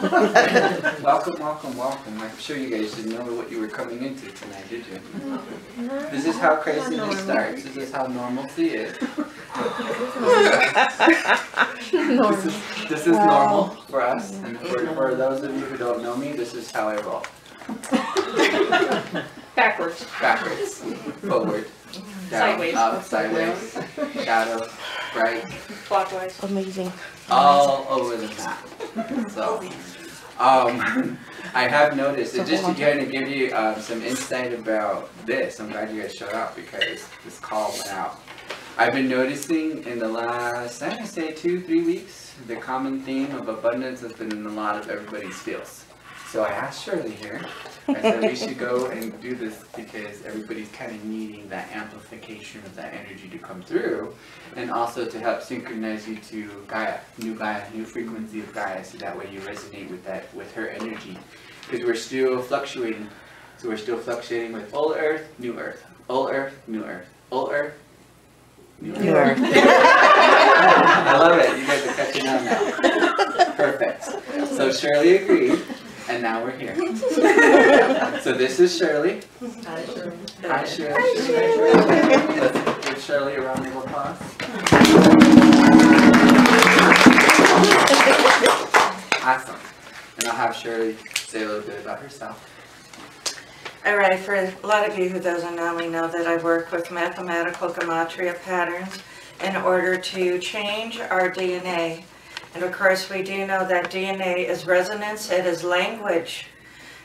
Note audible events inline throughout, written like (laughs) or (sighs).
(laughs) Welcome, welcome, welcome. I'm sure you guys didn't know what you were coming into tonight, did you? Mm. This is how craziness starts. This is how normalcy is. This is, this is normal for us, and for, for those of you who don't know me, this is how I roll. (laughs) Backwards. Backwards, forward, down, Sideways. up, sideways, shadow, right, Clockwise. Amazing. all over the map. So, um, (laughs) I have noticed, and just to kind of give you um, some insight about this, I'm glad you guys showed up because this call went out. I've been noticing in the last, I'm gonna say two, three weeks, the common theme of abundance has been in a lot of everybody's feels. So I asked Shirley here, I said we should go and do this because everybody's kind of needing that amplification of that energy to come through. And also to help synchronize you to Gaia, new Gaia, new frequency of Gaia, so that way you resonate with that, with her energy. Because we're still fluctuating, so we're still fluctuating with old Earth, new Earth, old Earth, new Earth, old Earth, new Earth. You are. (laughs) I love it, you guys are catching on now. Perfect. So Shirley agreed, and now we're here. (laughs) (laughs) So this is Shirley. Hi Shirley. Hi Shirley. Let's give Shirley a round of applause. Awesome. And I'll have Shirley say a little bit about herself. All right, for a lot of you who doesn't know me know that I work with mathematical gematria patterns in order to change our DNA. And of course, we do know that DNA is resonance, it is language.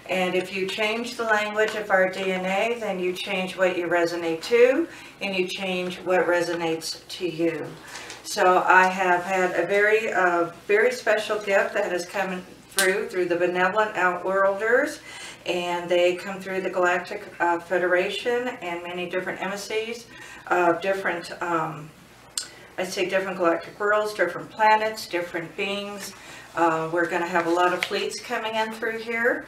And if you change the language of our DNA, then you change what you resonate to, and you change what resonates to you. So I have had a very, uh, very special gift that has come through, through the benevolent outworlders and they come through the Galactic uh, Federation and many different embassies of different, um, I say different galactic worlds, different planets, different beings. Uh, we're going to have a lot of fleets coming in through here.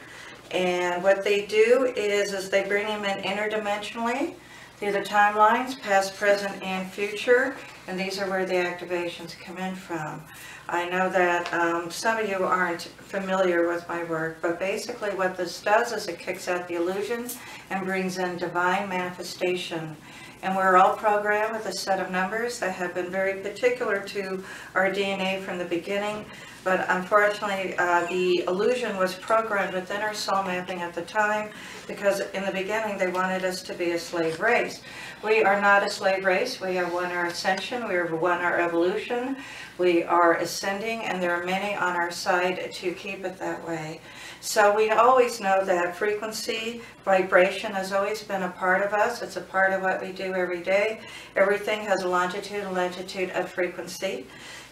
And what they do is, is they bring them in interdimensionally through the timelines, past, present, and future. And these are where the activations come in from. I know that um, some of you aren't familiar with my work, but basically what this does is it kicks out the illusion and brings in divine manifestation. And we're all programmed with a set of numbers that have been very particular to our DNA from the beginning. But unfortunately, uh, the illusion was programmed within our soul mapping at the time because in the beginning they wanted us to be a slave race. We are not a slave race. We have won our ascension. We have won our evolution. We are ascending and there are many on our side to keep it that way. So we always know that frequency, vibration has always been a part of us. It's a part of what we do every day. Everything has a longitude and latitude of frequency.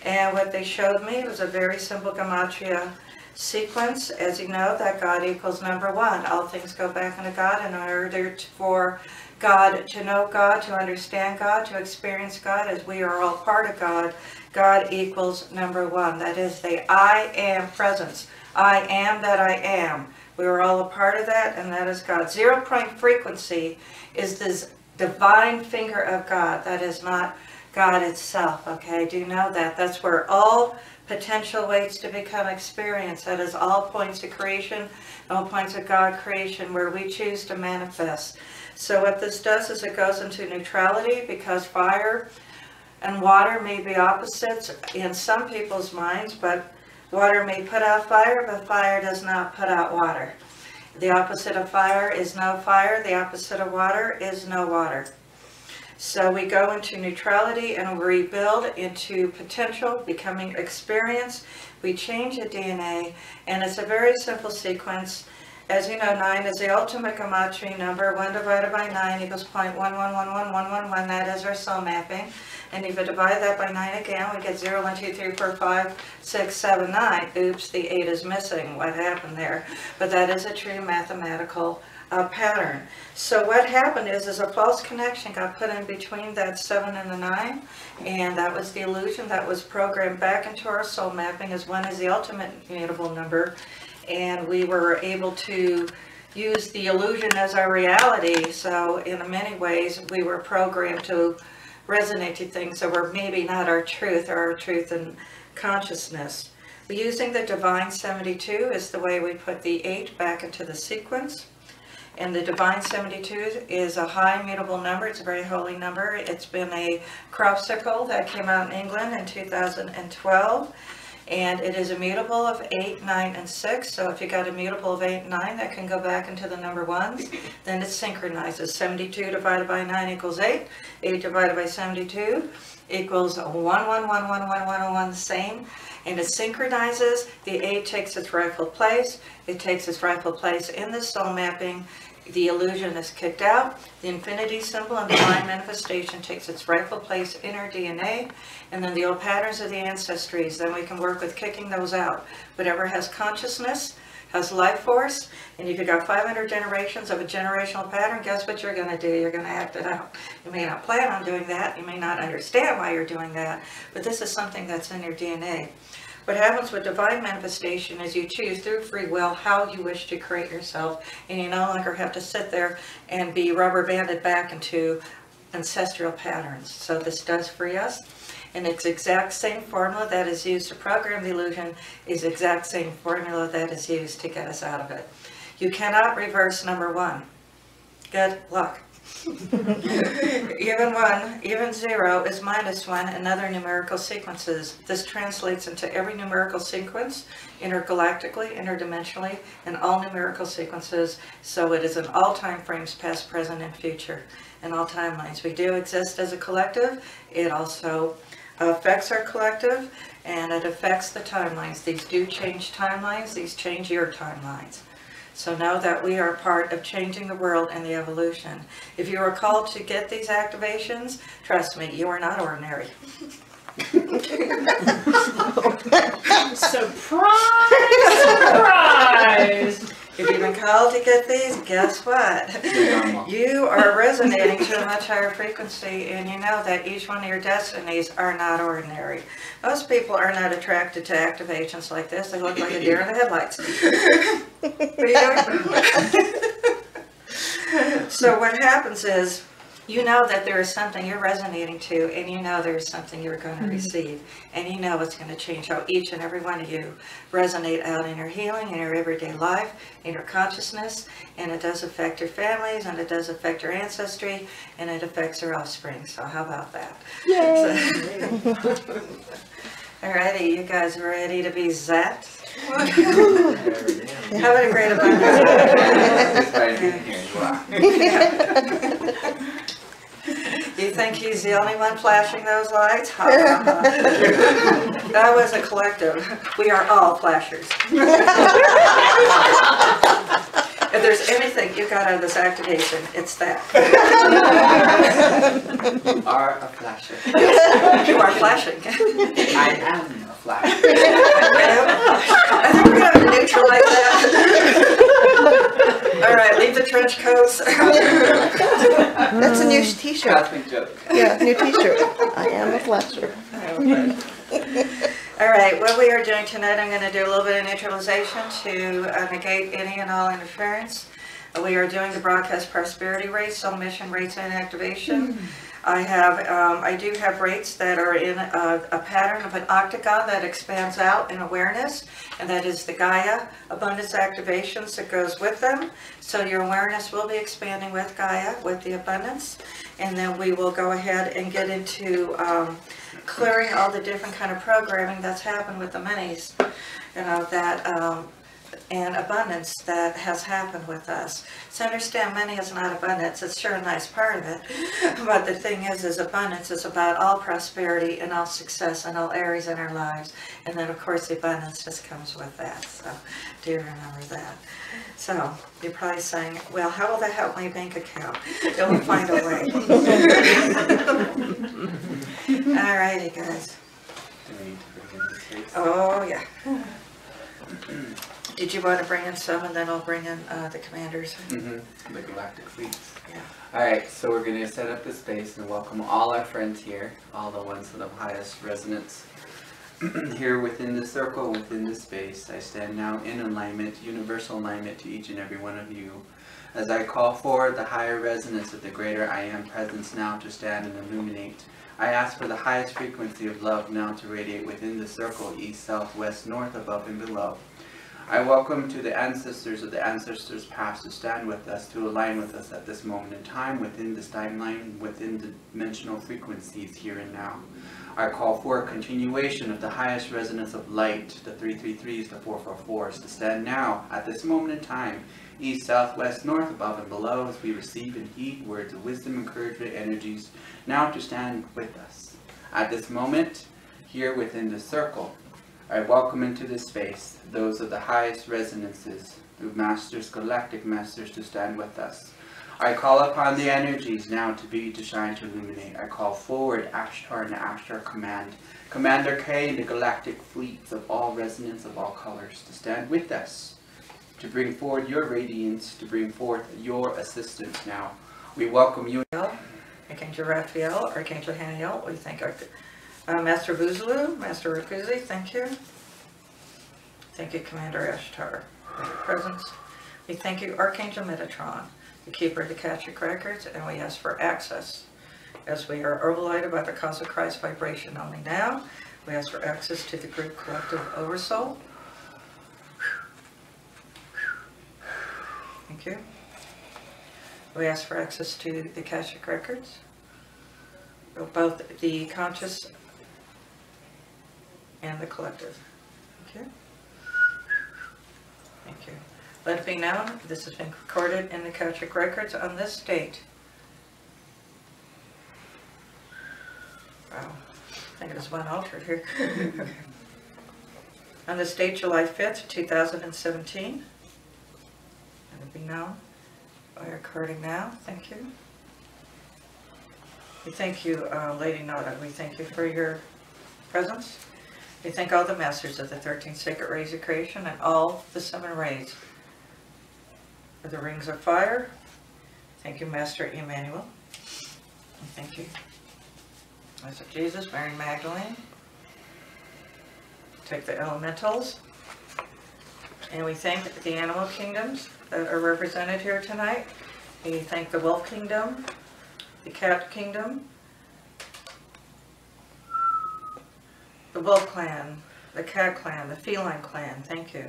And what they showed me was a very simple gematria sequence. As you know, that God equals number one. All things go back into God in order to- for God to know God, to understand God, to experience God, as we are all part of God. God equals number one. That is the I am presence. I am that I am. We are all a part of that, and that is God. Zero point frequency is this divine finger of God. That is not God itself, okay? Do you know that? That's where all potential ways to become experience. That is all points of creation, all points of God creation where we choose to manifest. So what this does is it goes into neutrality because fire and water may be opposites in some people's minds, but water may put out fire, but fire does not put out water. The opposite of fire is no fire. The opposite of water is no water. So we go into neutrality and rebuild into potential, becoming experience. We change the DNA, and it's a very simple sequence. As you know, 9 is the ultimate gematria number. 1 divided by 9 equals 0.1111111. That is our soul mapping. And if you divide that by 9 again, we get 0, 1, 2, 3, 4, 5, 6, 7, 9. Oops, the 8 is missing. What happened there? But that is a true mathematical uh, pattern. So what happened is, is a false connection got put in between that 7 and the 9, and that was the illusion that was programmed back into our soul mapping as 1 is the ultimate mutable number, and we were able to use the illusion as our reality, so in many ways we were programmed to resonate to things that were maybe not our truth or our truth and consciousness. Using the Divine 72 is the way we put the 8 back into the sequence. And the Divine 72 is a high mutable number, it's a very holy number. It's been a crop circle that came out in England in 2012. And it is a mutable of 8, 9, and 6. So if you got a mutable of 8, 9, that can go back into the number ones. Then it synchronizes. 72 divided by 9 equals 8. 8 divided by 72 equals 1, 1, 1, 1, 1, 1, 1, 1, the same. And it synchronizes. The 8 takes its rightful place. It takes its rightful place in the soul mapping. The illusion is kicked out. The infinity symbol and divine manifestation takes its rightful place in our DNA. And then the old patterns of the ancestries, then we can work with kicking those out. Whatever has consciousness, has life force, and if you've got 500 generations of a generational pattern, guess what you're going to do? You're going to act it out. You may not plan on doing that. You may not understand why you're doing that, but this is something that's in your DNA. What happens with divine manifestation is you choose through free will how you wish to create yourself, and you no longer have to sit there and be rubber banded back into ancestral patterns. So this does free us. And it's exact same formula that is used to program the illusion is exact same formula that is used to get us out of it. You cannot reverse number one. Good luck. Even one, even zero is minus one in other numerical sequences. This translates into every numerical sequence, intergalactically, interdimensionally, in all numerical sequences. So it is in all time frames, past, present, and future, in all timelines. We do exist as a collective. It also affects our collective and it affects the timelines. These do change timelines, these change your timelines. So know that we are part of changing the world and the evolution. If you are called to get these activations, trust me, you are not ordinary. (laughs) Surprise! Surprise! If you've been called to get these, guess what? (laughs) You are resonating to a much higher frequency and you know that each one of your destinies are not ordinary. Most people are not attracted to activations like this. They look like a deer in the headlights. (laughs) What are you doing? (laughs) So what happens is, you know that there is something you're resonating to, and you know there's something you're going to mm-hmm. receive, and you know it's going to change how each and every one of you resonate out in your healing, in your everyday life, in your consciousness, and it does affect your families, and it does affect your ancestry, and it affects your offspring. So how about that? Yay! (laughs) Alrighty, you guys ready to be zapped? How about a great (laughs) abundance? (laughs) That's why I didn't hear you think he's the only one flashing those lights? Ha, ha, ha. (laughs) That was a collective. We are all flashers. (laughs) If there's anything you got out of this activation, it's that. (laughs) You are a flasher. You are flashing. I am (laughs) I think we're gonna neutralize that. All right, leave the trench coats. (laughs) That's a new t-shirt. Cosmic joke. Yeah, new t-shirt. I am a flasher. All right, what we are doing tonight, I'm going to do a little bit of neutralization to uh, negate any and all interference. We are doing the broadcast prosperity rates, soul mission rates and activation. I have, um, I do have rates that are in a, a pattern of an octagon that expands out in awareness, and that is the Gaia abundance activations that goes with them. So your awareness will be expanding with Gaia, with the abundance. And then we will go ahead and get into, um, clearing all the different kind of programming that's happened with the minis, you know, that, um, and abundance that has happened with us. So understand money is not abundance, it's sure a nice part of it. (laughs) But the thing is, is abundance is about all prosperity and all success in all areas in our lives. And then, of course, the abundance just comes with that, so do remember that. So, you're probably saying, well, how will that help my bank account? (laughs) It will find a way. (laughs) All righty, guys. Do we need to bring in the space? Oh, yeah. (clears throat) Did you want to bring in some and then I'll bring in uh, the commanders? Mhm, The galactic fleets. Yeah. Alright, so we're gonna set up the space and welcome all our friends here, all the ones that have highest resonance. (clears throat) Here within the circle, within the space, I stand now in alignment, universal alignment to each and every one of you. As I call forward the higher resonance of the greater I am presence now to stand and illuminate I ask for the highest frequency of love now to radiate within the circle, east, south, west, north, above, and below. I welcome to the ancestors of the ancestors past to stand with us, to align with us at this moment in time, within this timeline, within the dimensional frequencies here and now. I call for a continuation of the highest resonance of light, the 333s, the 444s, to stand now, at this moment in time, east, south, west, north, above, and below, as we receive and heed words of wisdom, encouragement, energies, now to stand with us. At this moment, here within the circle, I welcome into this space those of the highest resonances, the masters, galactic masters, to stand with us. I call upon the energies now to be, to shine, to illuminate. I call forward Ashtar and Ashtar Command, Commander K and the galactic fleets of all resonance of all colors, to stand with us, to bring forward your radiance, to bring forth your assistance now. We welcome you. Archangel Raphael, Archangel Haniel, we thank our, uh, Master Vosloo, Master Rakoczi, thank you. Thank you, Commander Ashtar, for your presence. We thank you, Archangel Metatron, the keeper of the Akashic Records, and we ask for access. As we are overlighted by the cause of Christ vibration only now, we ask for access to the group collective oversoul. Thank you. We ask for access to the Akashic Records, both the conscious and the collective. Thank you. Thank you. Let it be known, this has been recorded in the Akashic Records on this date. Wow, I think there's one altered here. (laughs) On this date, July 5th, 2017. Let it be known. By recording now, thank you. We thank you, uh, Lady Nada, we thank you for your presence. We thank all the masters of the 13 sacred rays of creation and all the seven rays of the rings of fire. Thank you, Master Emmanuel. And thank you, Master Jesus, Mary Magdalene. Take the elementals. And we thank the animal kingdoms that are represented here tonight. We thank the wolf kingdom, the cat kingdom, the wolf clan, the cat clan, the feline clan, thank you.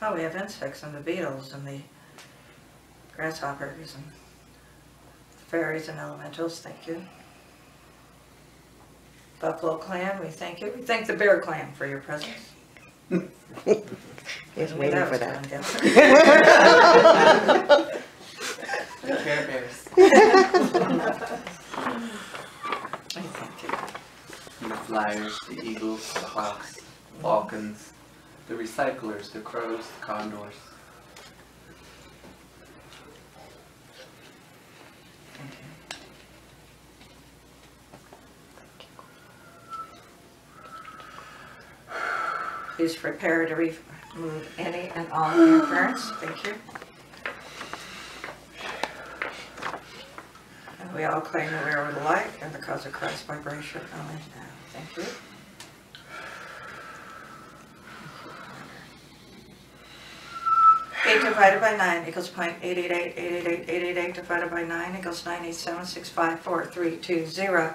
Oh, we have insects and the beetles and the grasshoppers and fairies and elementals, thank you. Buffalo clan, we thank you. We thank the bear clan for your presence. (laughs) He's We waiting know for it's that. (laughs) (laughs) The Care Bears, We thank you. the Flyers, the Eagles, the Hawks, the Falcons, the Recyclers, the Crows, the Condors. Please prepare to remove any and all interference. Thank you. And we all claim that we are the light and the cause of Christ's vibration. Amen. Eight divided by nine equals point eight eight, eight eight eight, eight eight eight divided by nine equals nine eight seven six five four three two zero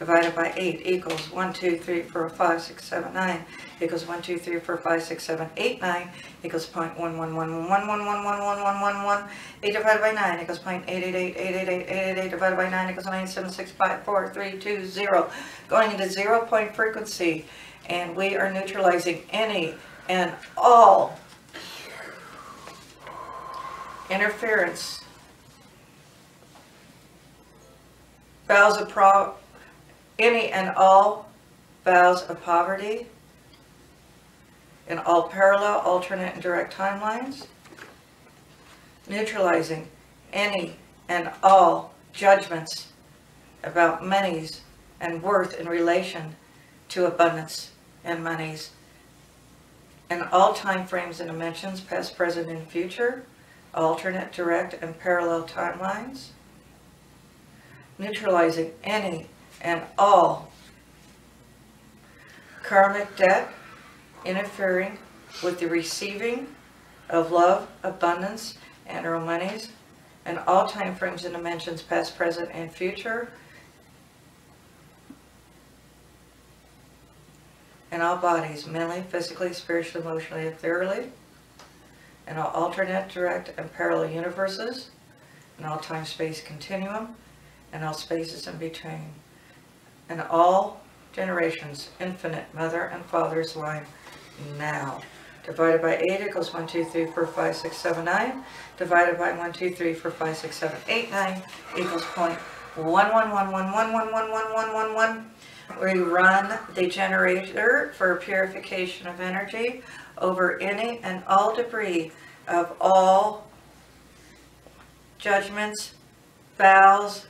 divided by 8 equals 1, 2, 3, 4, 5, 6, 7, 9 equals 1, 2, 3, 4, 5, 6, 7, 8, 9 equals 0.111111111111. 8 divided by 9 equals 0.88888888 divided by 9 equals 9765432 going into zero point frequency and we are neutralizing any and all interference, vows of pro any and all vows of poverty in all parallel, alternate, and direct timelines, neutralizing any and all judgments about monies and worth in relation to abundance and monies in all time frames and dimensions, past, present, and future, alternate, direct, and parallel timelines, neutralizing any and all karmic debt interfering with the receiving of love, abundance, and our monies, and all time frames and dimensions, past, present, and future, in all bodies, mentally, physically, spiritually, emotionally, and thoroughly, in all alternate, direct, and parallel universes, in all time-space continuum, and all spaces in between in all generations, infinite mother and father's line, now. Divided by 8 equals 1, 2, 3, 4, 5, 6, 7, 9. Divided by 1, 2, 3, 4, 5, 6, 7, 8, 9 equals point one one one one one one one one one one one. We run the generator for purification of energy over any and all debris of all judgments, vows,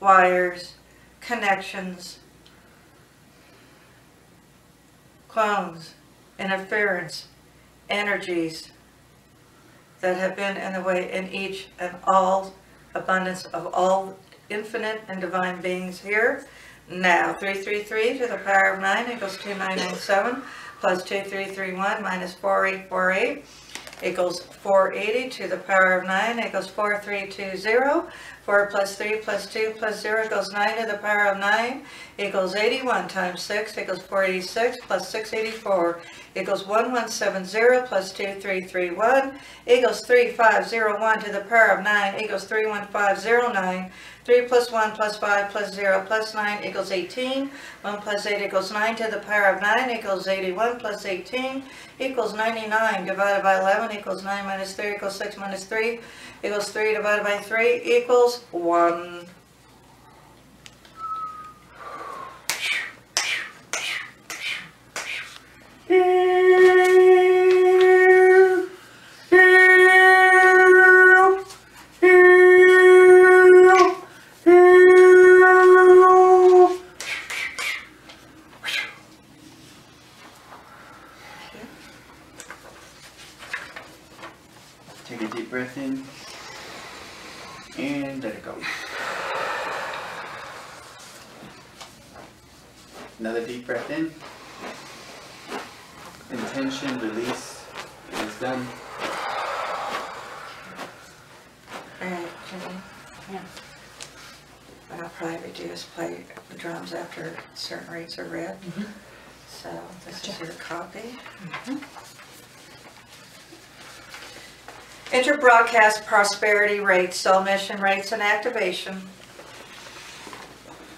wires, connections, clones, interference, energies that have been in the way in each and all abundance of all infinite and divine beings here. Now, 333 to the power of 9 equals 2997 plus 2331 minus 4848 equals 480 to the power of 9 equals 4320. 4 plus 3 plus 2 plus 0 equals 9 to the power of 9 equals 81 times 6 equals 486 plus 684 equals 1170 plus 2331 equals 3501 to the power of 9 equals 31509. 3 plus 1 plus 5 plus 0 plus 9 equals 18. 1 plus 8 equals 9 to the power of 9 equals 81 plus 18 equals 99 divided by 11 equals 9 minus 3 equals 6 minus 3 equals 3 divided by 3 equals 1. Take a deep breath in. And let it go. Another deep breath in. Intention, release is done. Alright, Jenny? Yeah. I'll probably reduce play the drums after certain rates are read. So this is your copy. Inter-broadcast prosperity rates, cell mission rates and activation.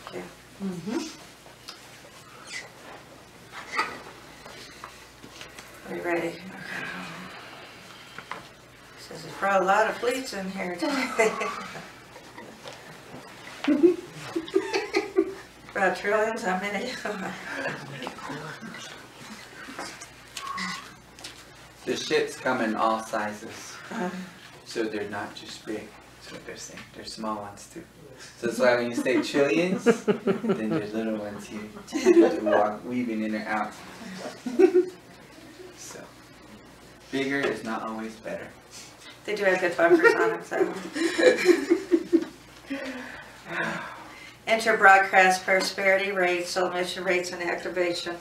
Okay. Are you ready? Okay. Says there's probably a lot of fleets in here today. (laughs) About trillions, how many? The ships come in all sizes, Uh, so they're not just big. That's what they're saying. They're small ones too. So that's why when you say trillions, then there's little ones here to walk, weaving in or out. So bigger is not always better. They do have good bumpers on it, so. (sighs) Inter-broadcast prosperity rates, soul mission rates and activation.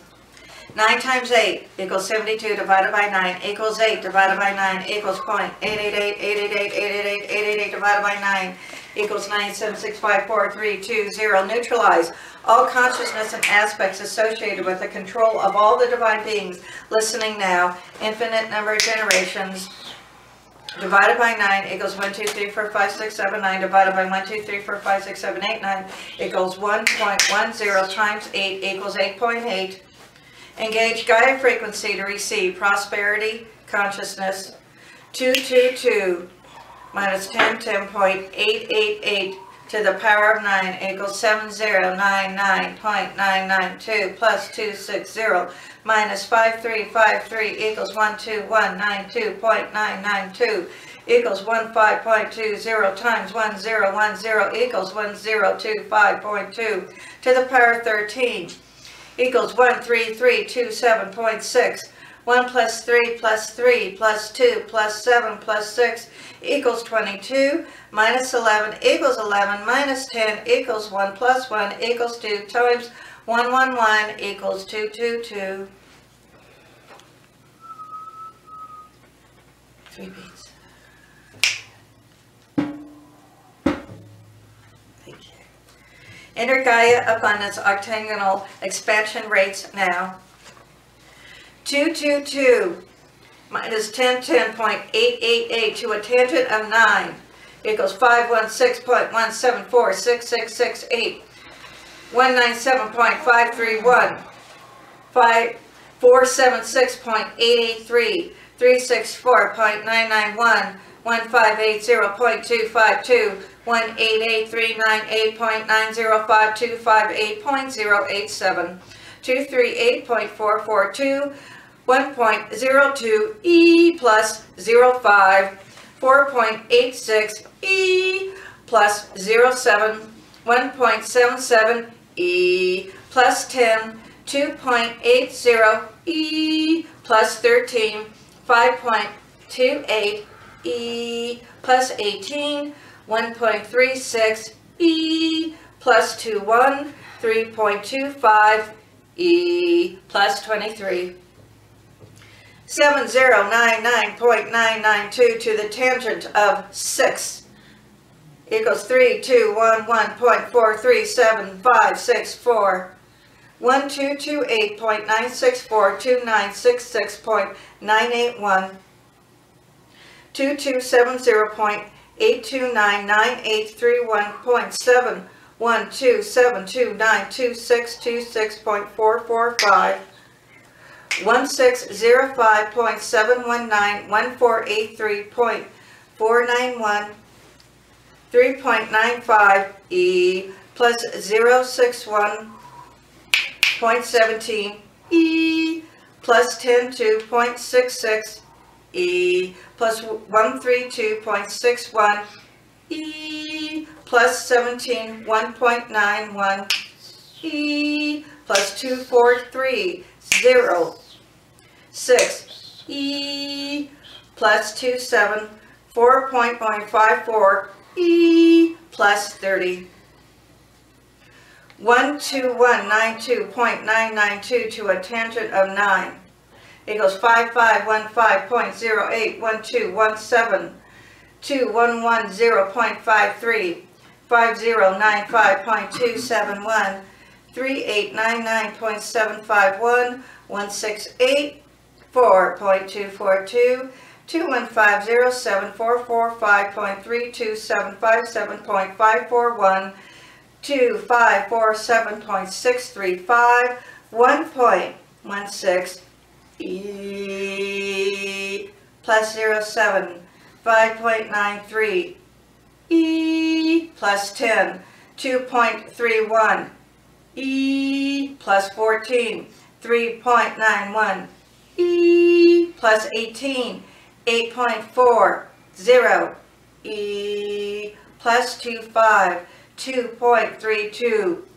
9 times 8 equals 72 divided by 9 equals 8 divided by 9 equals point 888 divided by 9 equals 976543220. Neutralize all consciousness and aspects associated with the control of all the divine beings listening now, infinite number of generations, divided by 9 equals 1, 2, 3, 4, 5, 6, 7, 9, divided by 1, 2, 3, 4, 5, 6, 7, 8, 9 equals 1.10 times 8 equals 8.8. Engage Gaia frequency to receive prosperity consciousness 222 minus 10, 10.888 to the power of 9 equals 7099.992 plus 260 minus 5353 equals 12192.992 equals 15.20 times 1010 equals 1025.2 to the power of 13 equals 13327.6. 1 plus 3 plus 3 plus 2 plus 7 plus 6 equals 22 minus 11 equals 11 minus 10 equals 1 plus 1 equals 2 times 111 equals 222. 3B. Enter Gaia Abundance Octagonal Expansion Rates now. 222 minus 1010.888 to a tangent of 9 equals 516.1746668. 197.531. 5 476.883. 364.991. 1580.252. 18839.8.9052588.087. 238.442. 1.02 E plus 05, 4.86 E plus 07, 1.77 E plus 10, 2.80 E plus 13, 5.28 e plus 18, 1.36 e plus 21, 3.25 e plus 23. 7099.992 to the tangent of 6 equals 3211.437564. 1228.964 2966.981 2270.8299831.71272922626.445 1605.719.1483.491 3.95 E plus 061.17 E plus 102.66 E plus one three two point six one. E plus seventeen one point nine one. E plus two four three zero six. E plus two seven four point point five four. E plus thirty. One two one nine two point nine nine two to a tangent of nine equals five five one five point zero eight one two one seven two one one zero point five three five zero nine five point two seven one three eight nine nine point seven five one one six E plus zero seven five point nine three. E plus ten two point three one. E plus fourteen three point nine one. E plus eighteen eight point four zero. E plus two five two point three two.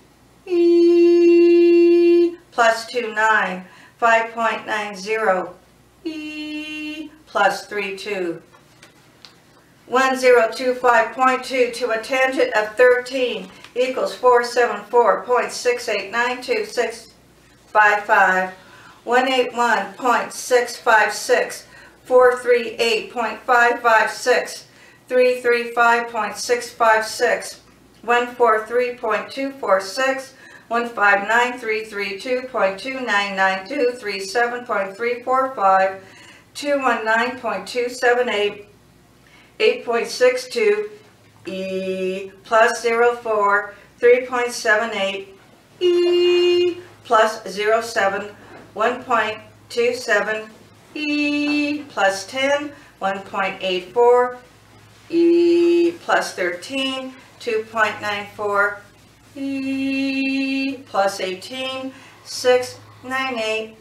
E plus two nine five point nine zero E plus three two. One zero two five point two to a tangent of thirteen equals four seven four point six eight nine two six five five. One eight one point six five six four three eight point five five six three three five point six five six one four three point two four six one five nine three three two point two nine nine two three seven point three four five two one nine point two seven eight eight point six two E plus zero four three point seven eight E plus zero seven one point two seven E plus ten one point eight four E plus thirteen two point nine four E plus 18, 6, 9, 8,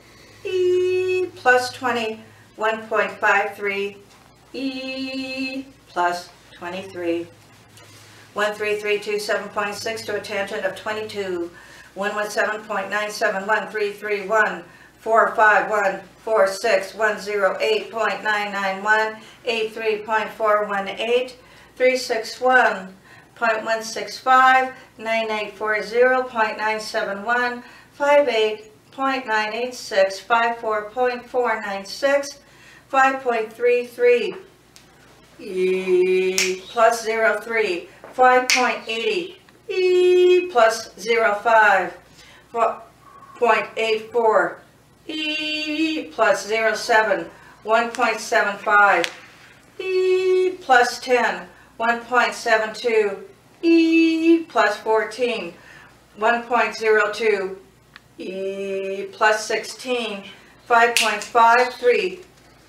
E plus 20, 1.53, E plus 23. 13327.6 to a tangent of 22, 117.971, 451, 46, 108.991, 83.418, 361, 0.165, 9840.971, 58.986, 54.496, 5.33, E plus 03, 5.80, E plus 05, 0.84, E plus 07, 1.75. E plus 10, 1.72. E plus 14, 1.02. E plus 16, 5.53.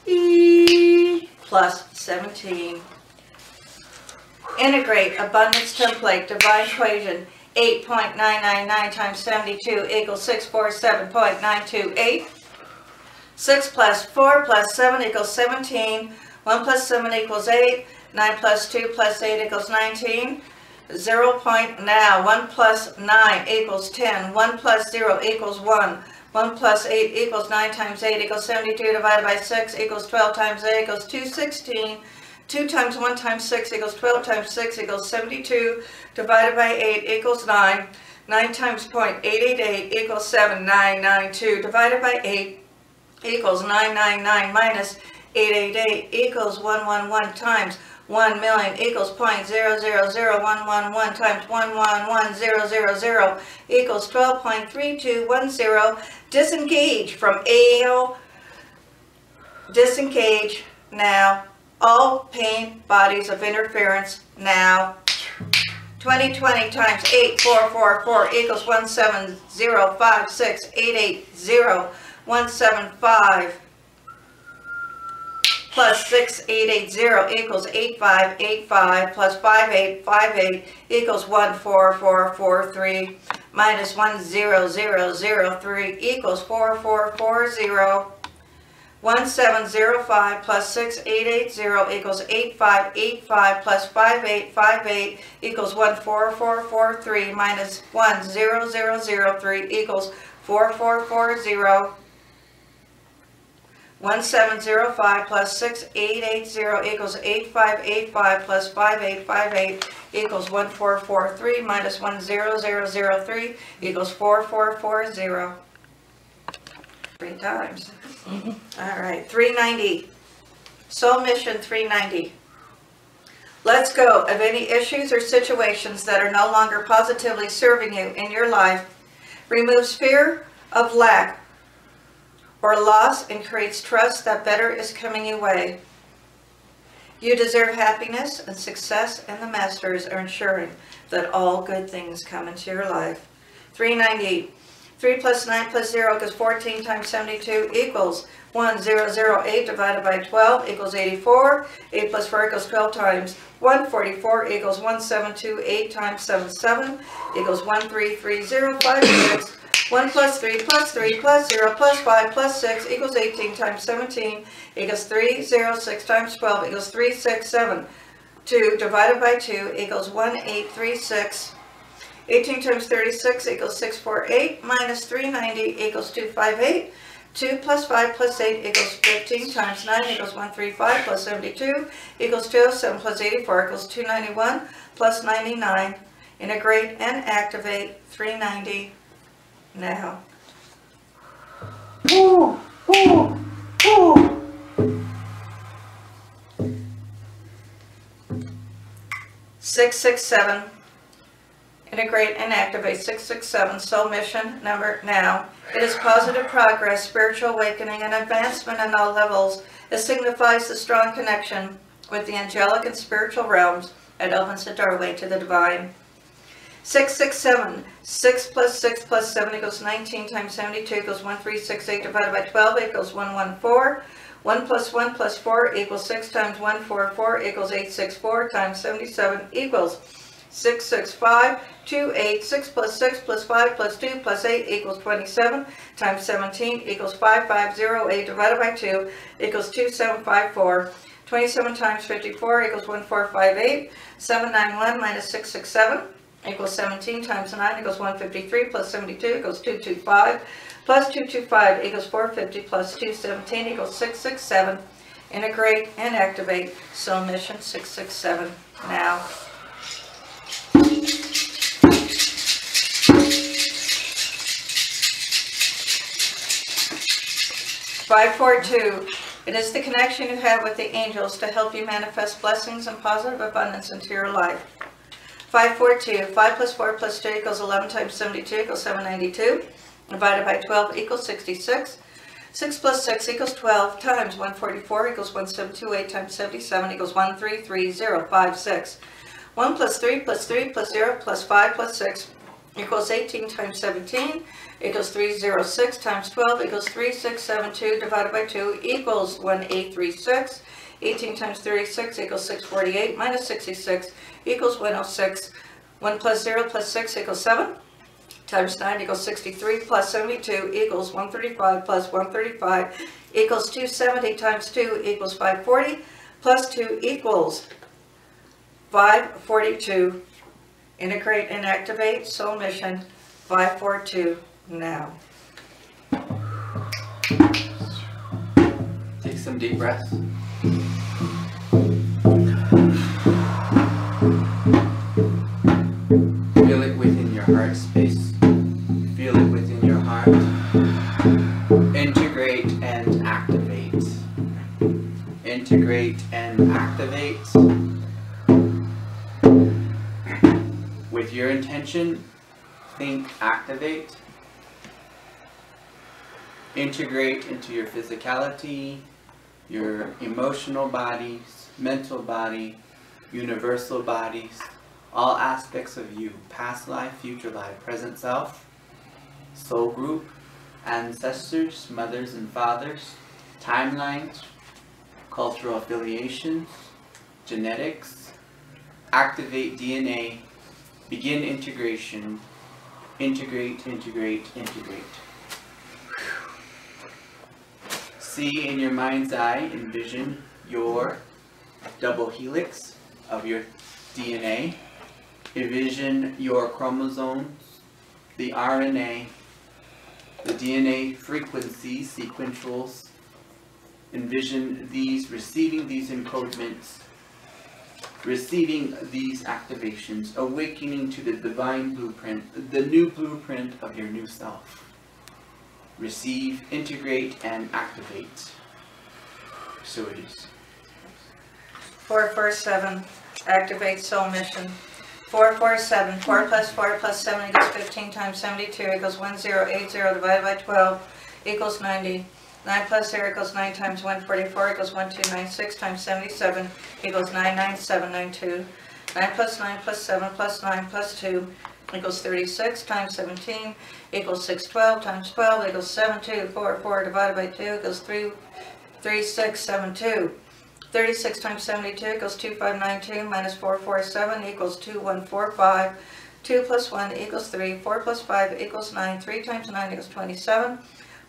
E plus 17. Integrate abundance template, divine equation, 8.999 times 72 equals 647.928. 6 plus 4 plus 7 equals 17. 1 plus 7 equals 8. 9 plus 2 plus 8 equals 19. 0 point now. 1 plus 9 equals 10. 1 plus 0 equals 1. 1 plus 8 equals 9 times 8 equals 72 divided by 6 equals 12 times 8 equals 216. 2 times 1 times 6 equals 12 times 6 equals 72 divided by 8 equals 9. 9 times 0.888 equals 7992 divided by 8 equals 999 minus 888 equals 111 times 1 million equals 0.000111 times 111000 equals 12.3210. Disengage from AL Disengage now. All pain bodies of interference now. 2020 times 8444 equals 17056880175 plus 6880 equals 8585 plus 5858 equals 14443 minus 10003 equals 4440. 1705 plus 6880 equals 8585 plus 5858 equals 14443 minus 10003 equals 4440. 1705 plus 6880 equals 8585 plus 5858 equals 1443 minus 10003 equals 4440. Three times. (laughs) All right, 390. Soul Mission 390. Let's go of any issues or situations that are no longer positively serving you in your life. Removes fear of lack or loss and creates trust that better is coming your way. You deserve happiness and success, and the Masters are ensuring that all good things come into your life. 398. 3 plus 9 plus 0 equals 14 times 72 equals 1008 divided by 12 equals 84. 8 plus 4 equals 12 times 144 equals 1728 times 77 equals 133056. 1 plus 3 plus 3 plus 0 plus 5 plus 6 equals 18 times 17 equals 306 times 12 equals 367. 2 divided by 2 equals 1836. 18 times 36 equals 648 minus 390 equals 258. 2 plus 5 plus 8 equals 15 times 9 equals 135 plus 72 equals 207 plus 84 equals 291 plus 99. Integrate and activate 390 now. Six six seven. Integrate and activate six six seven soul mission number now. It is positive progress, spiritual awakening, and advancement on all levels. It signifies the strong connection with the angelic and spiritual realms. It opens the doorway to the divine. 667. 6 plus 6 plus 7 equals 19 times 72 equals 1368 divided by 12 equals 114. 1 plus 1 plus 4 equals 6 times 144 equals 864 times 77 equals 665. 28. 6 plus 6 plus 5 plus 2 plus 8 equals 27 times 17 equals 5508 divided by 2 equals 2754. 27 times 54 equals 1458. 791 minus 667 equals 17 times 9 equals 153 plus 72 equals 225 plus 225 equals 450 plus 217 equals 667. Integrate and activate Soul Mission 667 now. Five four two, it is the connection you have with the angels to help you manifest blessings and positive abundance into your life. 542, 5 plus 4 plus 2 equals 11 times 72 equals 792, divided by 12 equals 66. 6 plus 6 equals 12 times 144 equals 1728 times 77 equals 133056. 1 plus 3 plus 3 plus 0 plus 5 plus 6 equals 18 times 17 equals 306 times 12 equals 3672 divided by 2 equals 1836. 18 times 36 equals 648 minus 66 equals 106. 1 plus 0 plus 6 equals 7 times 9 equals 63 plus 72 equals 135 plus 135 equals 270 times 2 equals 540 plus 2 equals 542. Integrate and activate soul mission 542 now. Take some deep breaths. Think activate. Integrate into your physicality, your emotional bodies, mental body, universal bodies, all aspects of you, past life, future life, present self, soul group, ancestors, mothers and fathers, timelines, cultural affiliations, genetics, activate DNA, begin integration, integrate, integrate, integrate. See in your mind's eye, envision your double helix of your DNA. Envision your chromosomes, the RNA, the DNA frequencies, sequentials. Envision these, receiving these encodements, receiving these activations, awakening to the divine blueprint, the new blueprint of your new self receive, integrate, and activate. So it is. Four four seven, activate soul mission. Four four seven, four plus four plus seven equals fifteen times seventy-two equals one zero eight zero divided by twelve equals ninety. 9 plus 0 equals 9 times 144 equals 1296 times 77 equals 99792. 9 plus 9 plus 7 plus 9 plus 2 equals 36 times 17 equals 612 times 12 equals 7244 divided by 2 equals 3, 3672. 36 times 72 equals 2592 minus 447 equals 2145. 2 plus 1 equals 3, 4 plus 5 equals 9, 3 times 9 equals 27,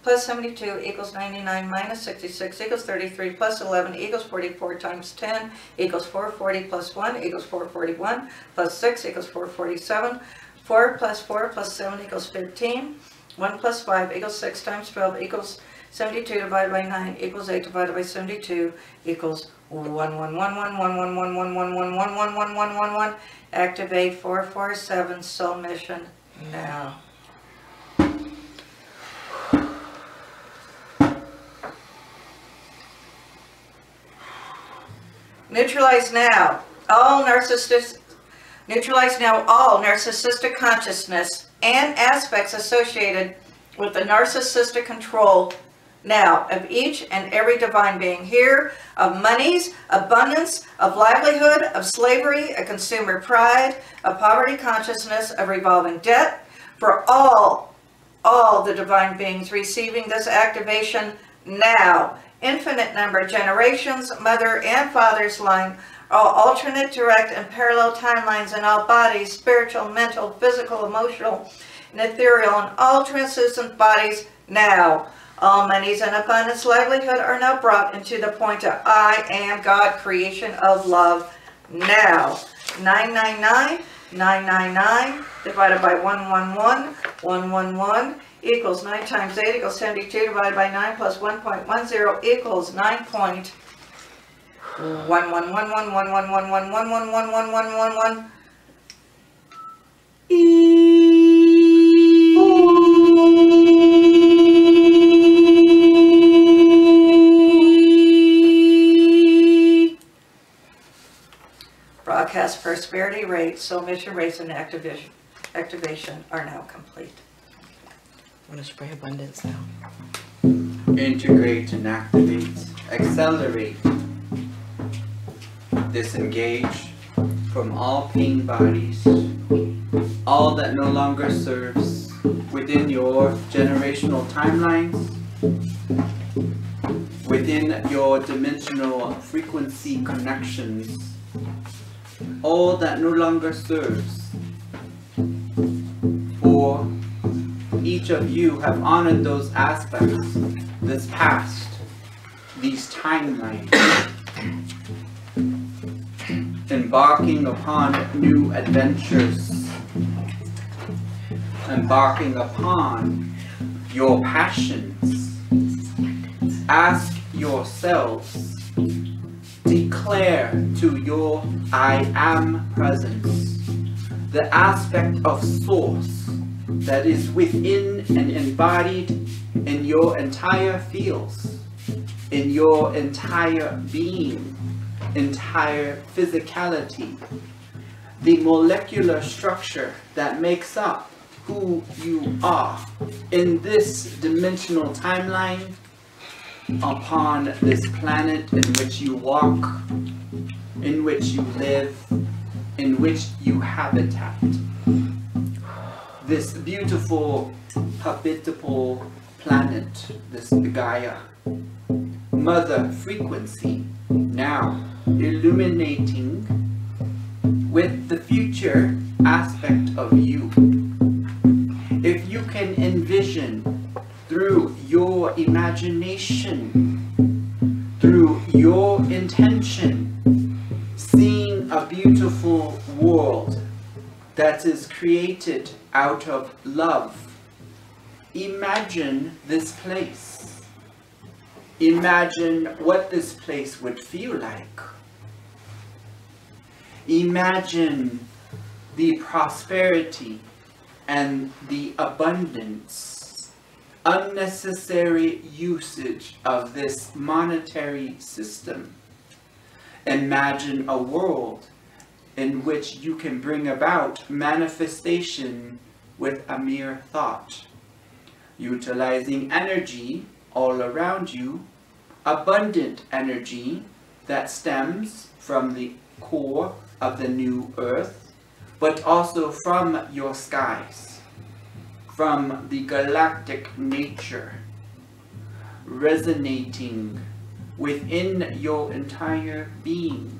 plus 72 equals 99 minus 66 equals 33 plus 11 equals 44 times 10 equals 440 plus 1 equals 441 plus 6 equals 447. 4 plus 4 plus 7 equals 15. 1 plus 5 equals 6 times 12 equals 72 divided by 9 equals 8 divided by 72 equals 111111111111111. Activate 447 soul mission now. Neutralize now all narcissistic, neutralize now all narcissistic consciousness and aspects associated with the narcissistic control now of each and every divine being here, of monies, abundance, of livelihood, of slavery, a consumer pride, of poverty consciousness, of revolving debt, for all, all the divine beings receiving this activation now. Infinite number generations, mother and father's line, all alternate, direct, and parallel timelines in all bodies, spiritual, mental, physical, emotional, and ethereal, and all translucent bodies now. All monies and abundance livelihood are now brought into the point of I am God, creation of love now. 999, 999 divided by 111, 111 equals 9 times 8 equals 72 divided by 9 plus 1.10 equals 9 point. One one one one one one one one one one one one one one one. Broadcast prosperity rate, soul mission rates and activation are now complete. I'm gonna spray abundance now. integrate and activate, accelerate, disengage from all pain bodies, all that no longer serves within your generational timelines, within your dimensional frequency connections, all that no longer serves. For each of you have honored those aspects, this past, these timelines, embarking upon new adventures, embarking upon your passions. Ask yourselves, declare to your I am presence. The aspect of source that is within and embodied in your entire fields, in your entire being, entire physicality, the molecular structure that makes up who you are in this dimensional timeline upon this planet in which you walk, in which you live, in which you habitat. This beautiful, habitable planet, this Gaia, mother frequency, now illuminating with the future aspect of you. If you can envision through your imagination, through your intention, seeing a beautiful world that is created out of love. Imagine this place. Imagine what this place would feel like. Imagine the prosperity and the abundance, unnecessary usage of this monetary system. Imagine a world in which you can bring about manifestation with a mere thought, utilizing energy all around you, abundant energy that stems from the core of the new earth, but also from your skies, from the galactic nature, resonating within your entire being,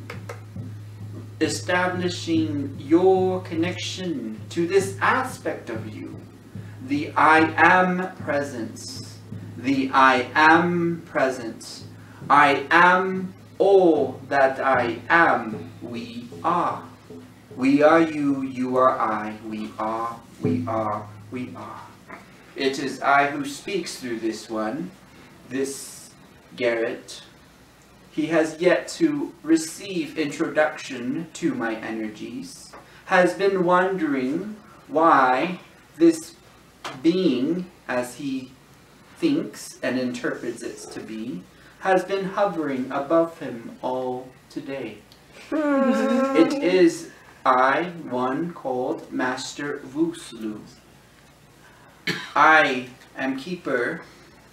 establishing your connection to this aspect of you, the I am presence, the I am presence, I am all that I am, we are. We are you, you are I, we are, we are, we are. It is I who speaks through this one, this Garrett. He has yet to receive introduction to my energies, has been wondering why this being, as he thinks and interprets it to be, has been hovering above him all today. Hmm. It is I, one called Master Vosloo. I am keeper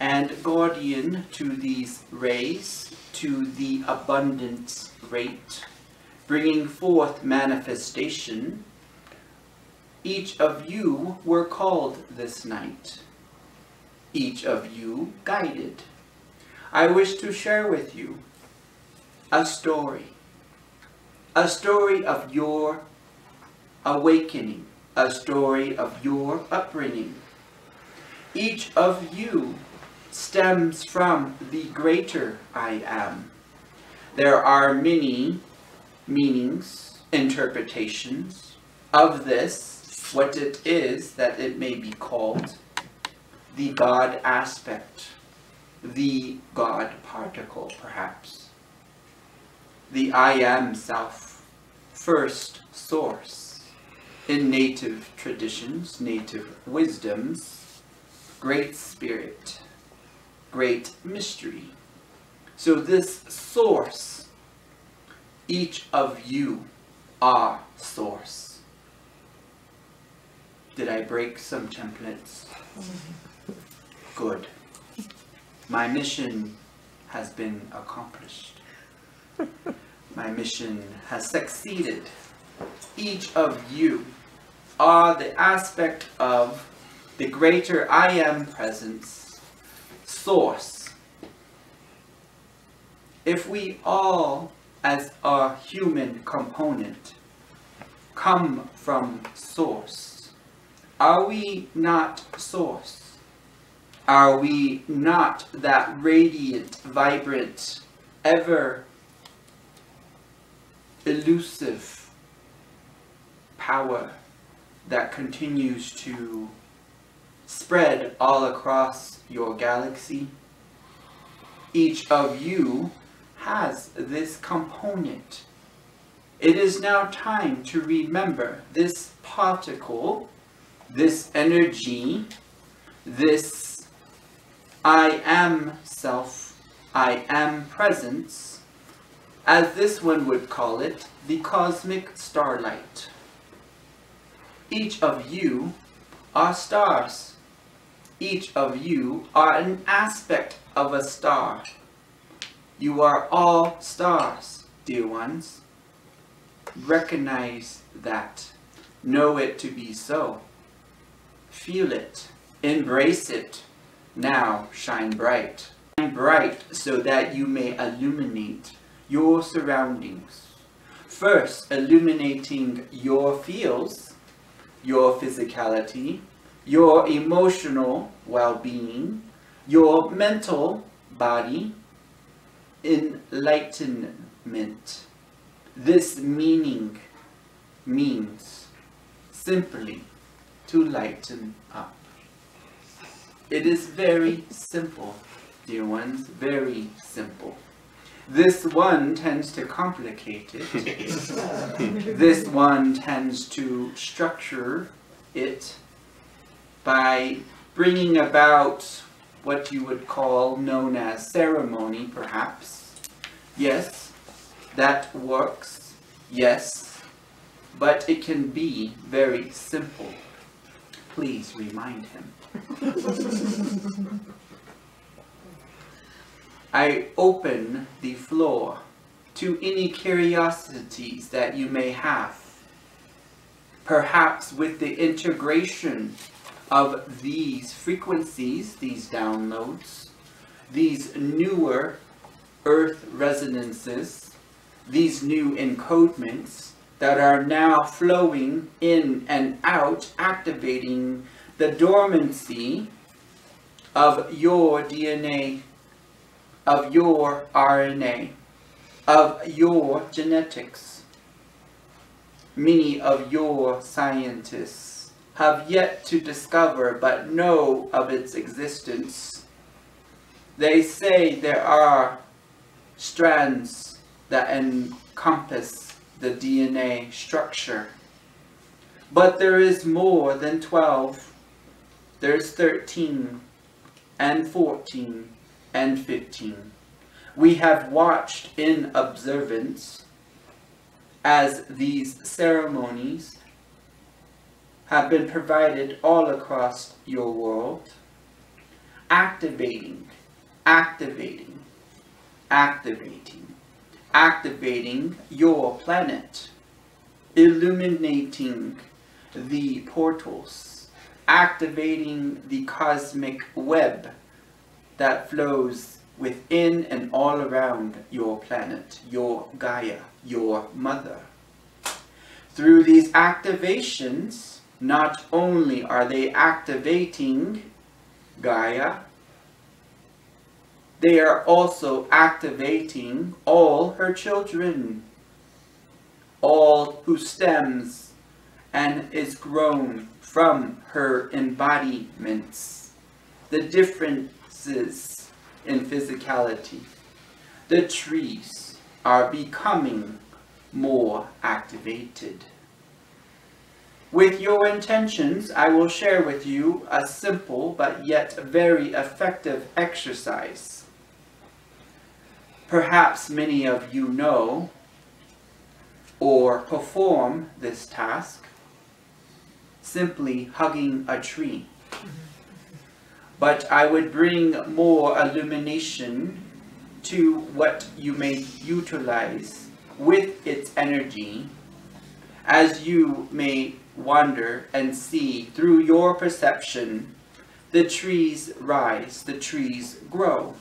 and guardian to these rays, to the abundance rate, bringing forth manifestation. Each of you were called this night. Each of you guided. I wish to share with you a story a story of your awakening, a story of your upbringing. Each of you stems from the greater I am. There are many meanings, interpretations of this, what it is that it may be called, the God aspect, the God particle, perhaps the I am self, first source, in native traditions, native wisdoms, great spirit, great mystery. So this source, each of you are source. Did I break some templates? (laughs) Good. my mission has been accomplished. My mission has succeeded. Each of you are the aspect of the greater I am presence, source. If we all, as a human component, come from source, are we not source? Are we not that radiant, vibrant, ever elusive power that continues to spread all across your galaxy? Each of you has this component. It is now time to remember this particle, this energy, this I am self, I am presence, as this one would call it, the cosmic starlight. Each of you are stars. Each of you are an aspect of a star. You are all stars, dear ones. Recognize that. Know it to be so. Feel it. Embrace it. Now shine bright. Shine bright so that you may illuminate your surroundings. First, illuminating your fields, your physicality, your emotional well-being, your mental body, enlightenment. This meaning means simply to lighten up. It is very simple, dear ones, very simple. This one tends to complicate it. (laughs) this one tends to structure it by bringing about what you would call known as ceremony, perhaps. Yes, that works. Yes, but it can be very simple. Please remind him. (laughs) I open the floor to any curiosities that you may have. Perhaps with the integration of these frequencies, these downloads, these newer earth resonances, these new encodements that are now flowing in and out, activating the dormancy of your DNA of your RNA, of your genetics. Many of your scientists have yet to discover but know of its existence. They say there are strands that encompass the DNA structure. But there is more than 12. There's 13 and 14 and 15. We have watched in observance as these ceremonies have been provided all across your world, activating, activating, activating, activating your planet, illuminating the portals, activating the cosmic web that flows within and all around your planet, your Gaia, your mother. Through these activations, not only are they activating Gaia, they are also activating all her children, all who stems and is grown from her embodiments, the differences in physicality. The trees are becoming more activated. With your intentions, I will share with you a simple but yet very effective exercise. Perhaps many of you know or perform this task simply hugging a tree. but I would bring more illumination to what you may utilize with its energy as you may wander and see through your perception the trees rise, the trees grow.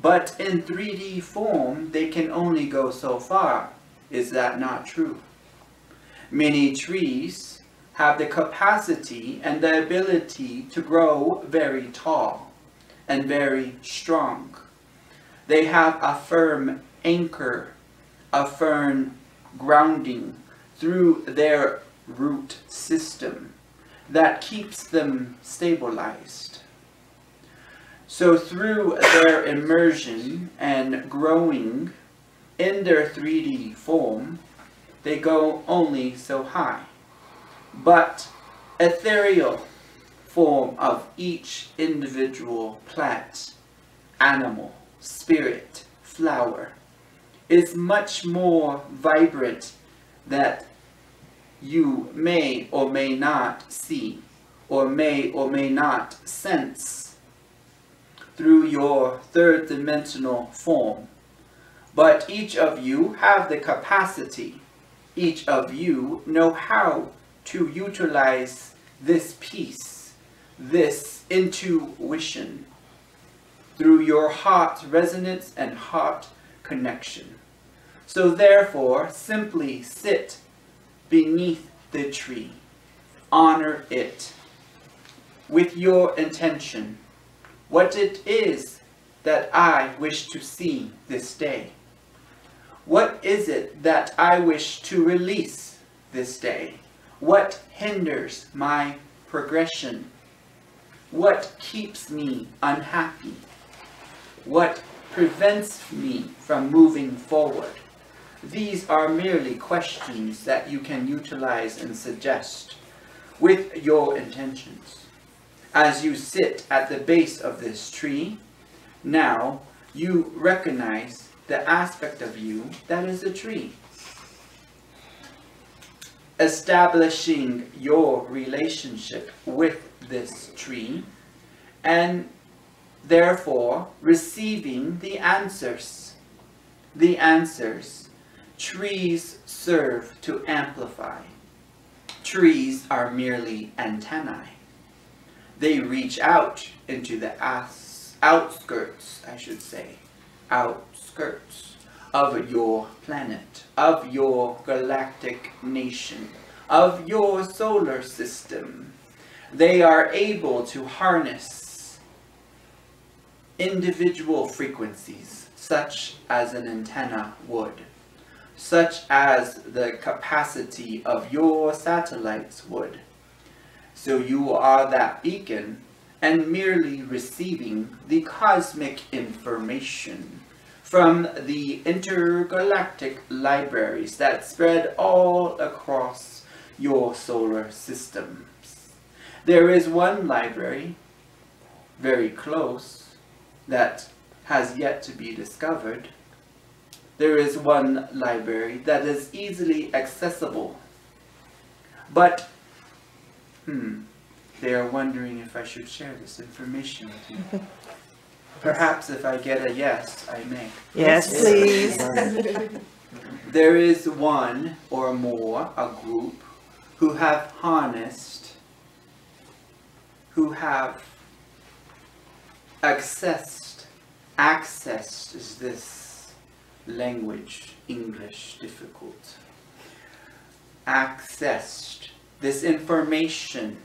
But in 3D form, they can only go so far. Is that not true? Many trees have the capacity and the ability to grow very tall and very strong. They have a firm anchor, a firm grounding through their root system that keeps them stabilized. So through their immersion and growing in their 3D form, they go only so high. But ethereal form of each individual plant, animal, spirit, flower is much more vibrant that you may or may not see or may or may not sense through your third dimensional form. But each of you have the capacity, each of you know how to utilize this peace, this intuition through your heart resonance and heart connection. So therefore, simply sit beneath the tree. Honor it with your intention, what it is that I wish to see this day. What is it that I wish to release this day? What hinders my progression? What keeps me unhappy? What prevents me from moving forward? These are merely questions that you can utilize and suggest with your intentions. As you sit at the base of this tree, now you recognize the aspect of you that is the tree. Establishing your relationship with this tree and therefore receiving the answers. The answers trees serve to amplify. Trees are merely antennae. They reach out into the outskirts, I should say, outskirts of your planet, of your galactic nation, of your solar system. They are able to harness individual frequencies, such as an antenna would such as the capacity of your satellites would. So you are that beacon and merely receiving the cosmic information from the intergalactic libraries that spread all across your solar systems. There is one library, very close, that has yet to be discovered, there is one library that is easily accessible. But, hmm, they are wondering if I should share this information with you. (laughs) Perhaps if I get a yes, I may. Yes, please. (laughs) There is one or more, a group, who have harnessed, who have accessed, accessed is this language, English difficult, accessed this information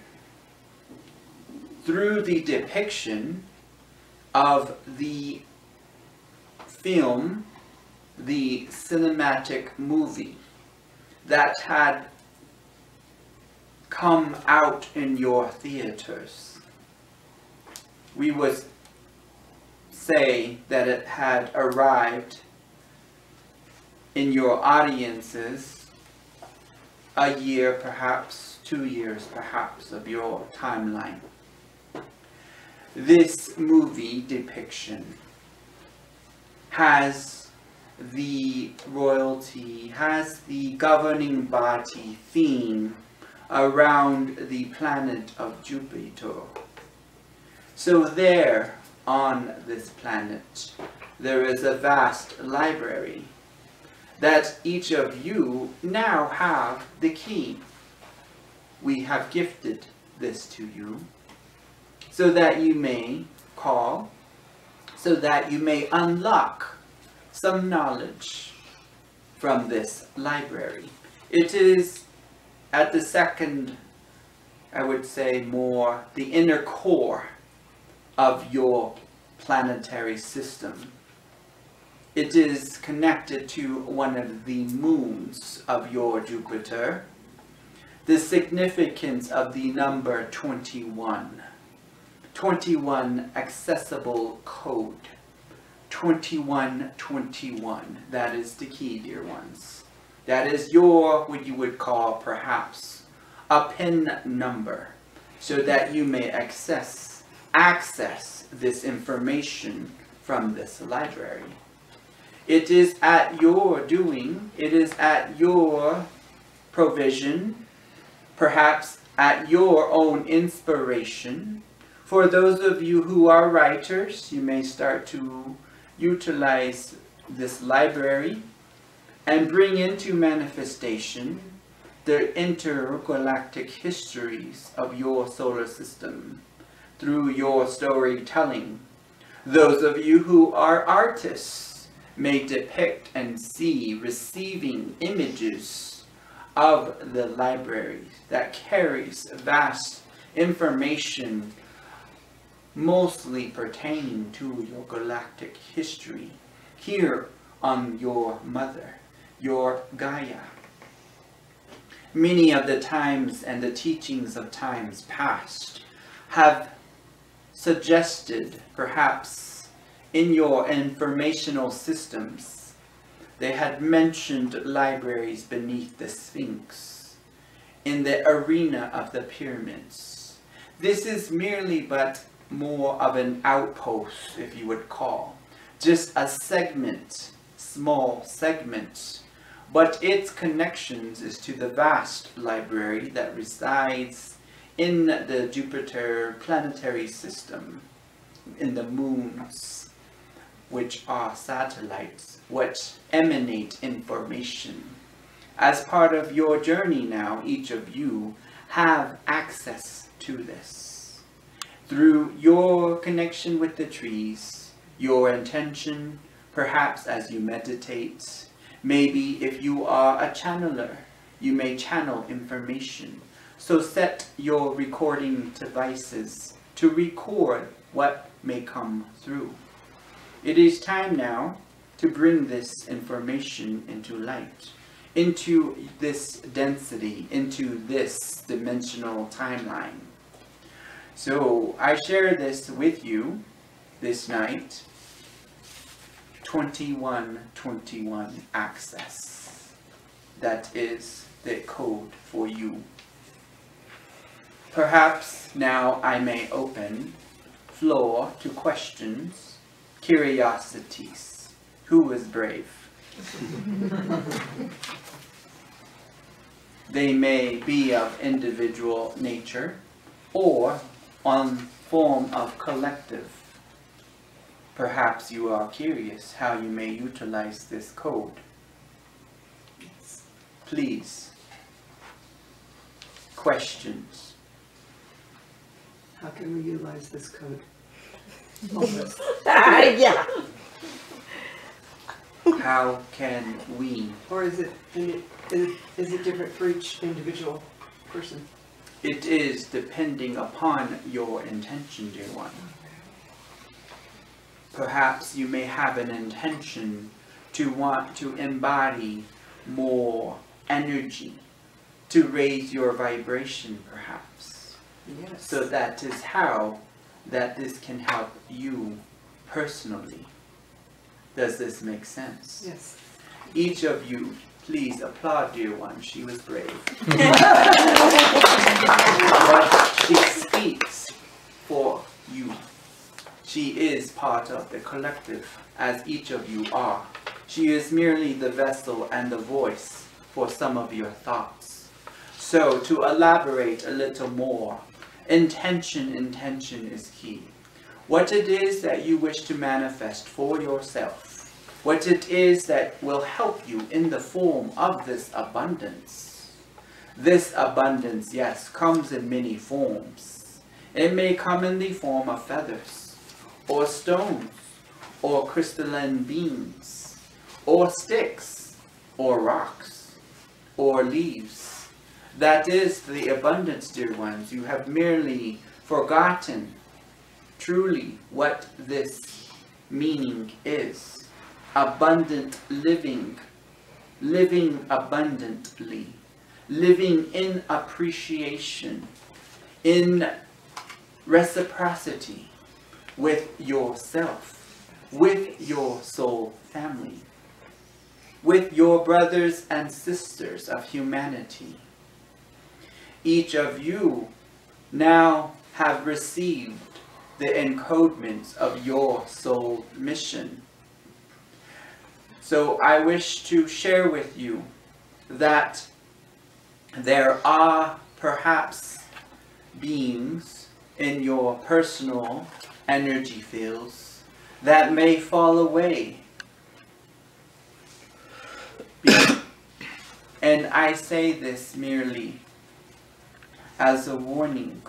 through the depiction of the film, the cinematic movie that had come out in your theaters. We would say that it had arrived in your audiences a year perhaps, two years perhaps of your timeline. This movie depiction has the royalty, has the governing body theme around the planet of Jupiter. So there, on this planet, there is a vast library that each of you now have the key. We have gifted this to you so that you may call, so that you may unlock some knowledge from this library. It is at the second, I would say more, the inner core of your planetary system. It is connected to one of the moons of your Jupiter. The significance of the number 21. 21 accessible code. 2121. That is the key, dear ones. That is your, what you would call perhaps, a PIN number, so that you may access, access this information from this library. It is at your doing, it is at your provision, perhaps at your own inspiration. For those of you who are writers, you may start to utilize this library and bring into manifestation the intergalactic histories of your solar system through your storytelling. Those of you who are artists, may depict and see receiving images of the library that carries vast information mostly pertaining to your galactic history here on your mother, your Gaia. Many of the times and the teachings of times past have suggested perhaps in your informational systems, they had mentioned libraries beneath the Sphinx, in the arena of the pyramids. This is merely but more of an outpost, if you would call, just a segment, small segment, but its connections is to the vast library that resides in the Jupiter planetary system, in the moons, which are satellites, which emanate information. As part of your journey now, each of you have access to this. Through your connection with the trees, your intention, perhaps as you meditate, maybe if you are a channeler, you may channel information. So set your recording devices to record what may come through. It is time now to bring this information into light, into this density, into this dimensional timeline. So I share this with you this night, 2121 access. That is the code for you. Perhaps now I may open floor to questions curiosities. Who is brave? (laughs) they may be of individual nature or on form of collective. Perhaps you are curious how you may utilize this code. Please. Questions? How can we utilize this code? Ah, (laughs) yeah. How can we? Or is it, is it, is it different for each individual person? It is depending upon your intention, dear one. Perhaps you may have an intention to want to embody more energy, to raise your vibration perhaps. Yes. So that is how that this can help you personally. Does this make sense? Yes. Each of you, please applaud dear one. She was brave. (laughs) but she speaks for you. She is part of the collective, as each of you are. She is merely the vessel and the voice for some of your thoughts. So, to elaborate a little more Intention, intention is key. what it is that you wish to manifest for yourself, what it is that will help you in the form of this abundance. This abundance, yes, comes in many forms. It may come in the form of feathers, or stones, or crystalline beans, or sticks, or rocks, or leaves. That is the abundance, dear ones. You have merely forgotten truly what this meaning is. Abundant living, living abundantly, living in appreciation, in reciprocity with yourself, with your soul family, with your brothers and sisters of humanity. Each of you now have received the encodements of your soul mission. So I wish to share with you that there are perhaps beings in your personal energy fields that may fall away. (coughs) And I say this merely as a warning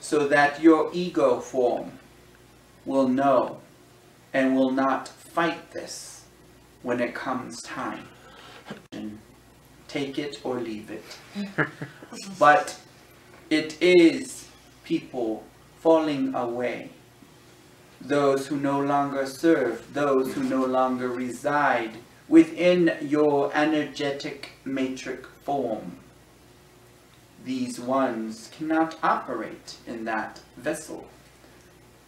so that your ego form will know and will not fight this when it comes time. Take it or leave it. (laughs) but it is people falling away. Those who no longer serve, those who no longer reside within your energetic matrix form these ones cannot operate in that vessel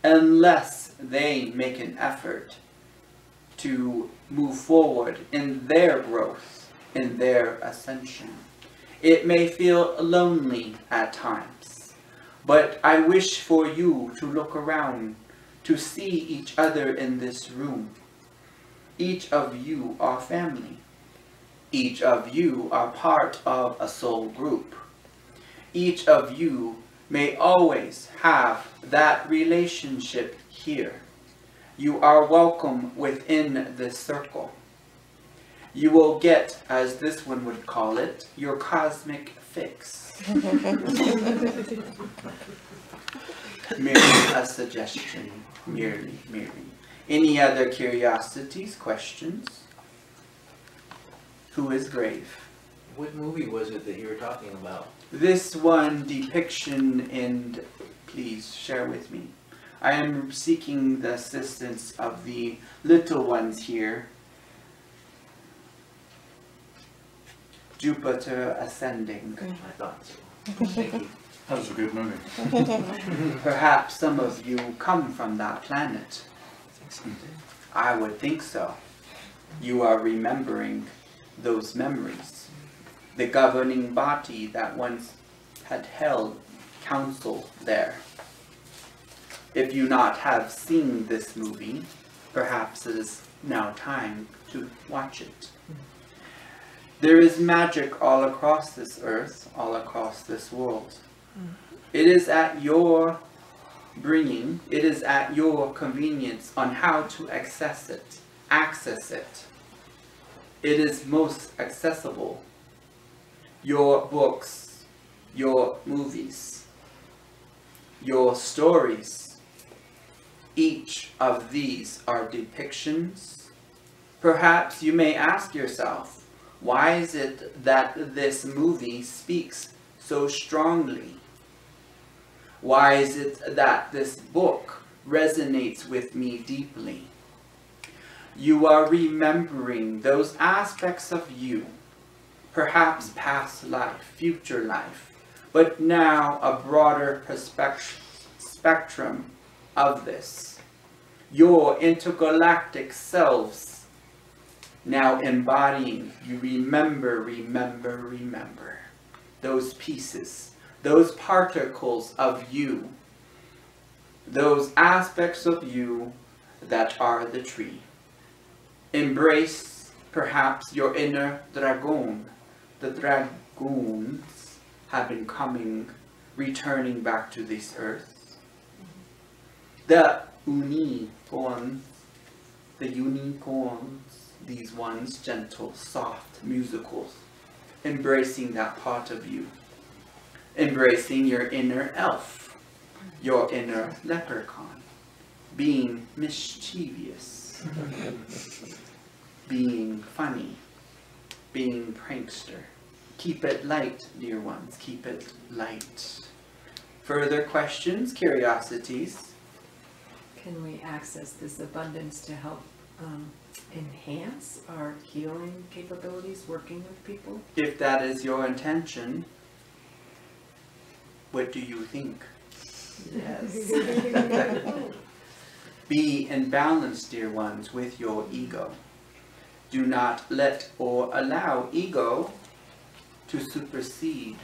unless they make an effort to move forward in their growth, in their ascension. It may feel lonely at times, but I wish for you to look around to see each other in this room. Each of you are family. Each of you are part of a soul group each of you may always have that relationship here. You are welcome within this circle. You will get, as this one would call it, your cosmic fix. (laughs) merely a suggestion, merely, merely. Any other curiosities, questions? Who is grave? What movie was it that you were talking about? This one depiction, and please share with me. I am seeking the assistance of the little ones here. Jupiter ascending. I thought so. Thank you. (laughs) That was a good movie. (laughs) Perhaps some of you come from that planet. I think so. I would think so. You are remembering those memories. The governing body that once had held council there. If you not have seen this movie, perhaps it is now time to watch it. There is magic all across this earth, all across this world. It is at your bringing, it is at your convenience on how to access it, access it. It is most accessible. Your books, your movies, your stories, each of these are depictions. Perhaps you may ask yourself, why is it that this movie speaks so strongly? Why is it that this book resonates with me deeply? You are remembering those aspects of you, perhaps past life, future life, but now a broader spectrum of this. Your intergalactic selves now embodying, you remember, remember, remember those pieces, those particles of you, those aspects of you that are the tree. Embrace perhaps your inner dragon. The dragoons have been coming returning back to this earth. The unicorns, the unicorns, these ones, gentle, soft, musicals, embracing that part of you, embracing your inner elf, your inner leprechaun, being mischievous, (laughs) being funny, being prankster. Keep it light, dear ones, keep it light. Further questions, curiosities? Can we access this abundance to help um, enhance our healing capabilities, working with people? If that is your intention, what do you think? Yes. (laughs) Be in balance, dear ones, with your ego. Do not let or allow ego to supersede,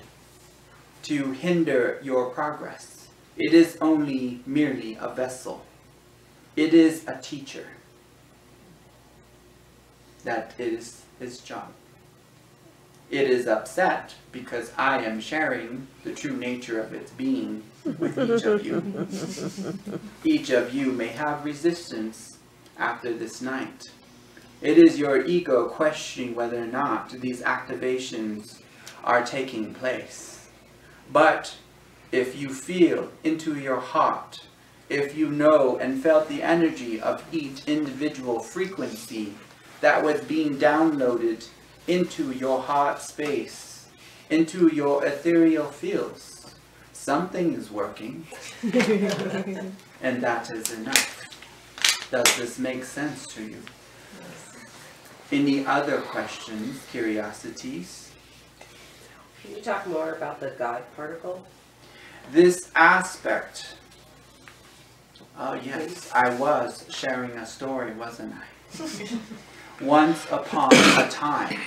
to hinder your progress. It is only merely a vessel. It is a teacher. That is its job. It is upset because I am sharing the true nature of its being with each of you. (laughs) Each of you may have resistance after this night. It is your ego questioning whether or not these activations are taking place. But if you feel into your heart, if you know and felt the energy of each individual frequency that was being downloaded into your heart space, into your ethereal fields, something is working, (laughs) and that is enough. Does this make sense to you? Any other questions, curiosities? Can you talk more about the God particle? This aspect. Oh, yes, I was sharing a story, wasn't I? (laughs) Once upon a time,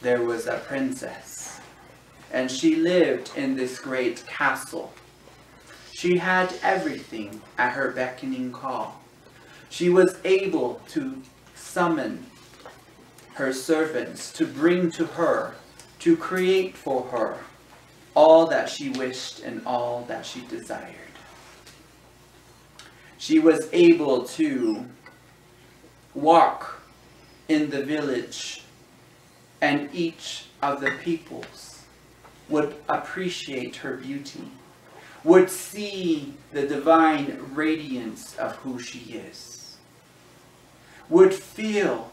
there was a princess, and she lived in this great castle. She had everything at her beckoning call. She was able to summon her servants to bring to her, to create for her all that she wished and all that she desired. She was able to walk in the village, and each of the peoples would appreciate her beauty, would see the divine radiance of who she is, would feel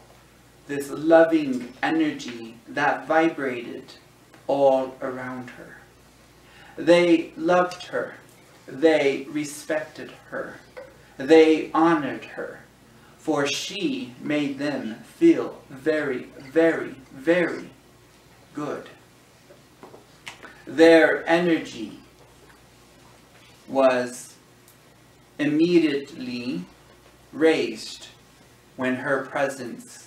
this loving energy that vibrated all around her. They loved her. They respected her. They honored her. For she made them feel very, very, very good. Their energy was immediately raised when her presence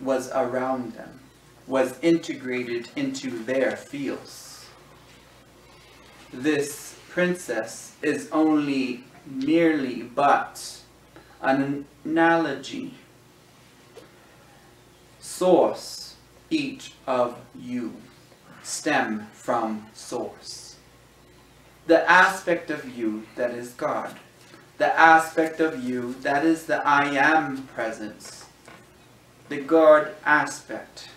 was around them, was integrated into their fields. This princess is only merely but an analogy. Source, each of you, stem from source. The aspect of you that is God. The aspect of you that is the I am presence. The God aspect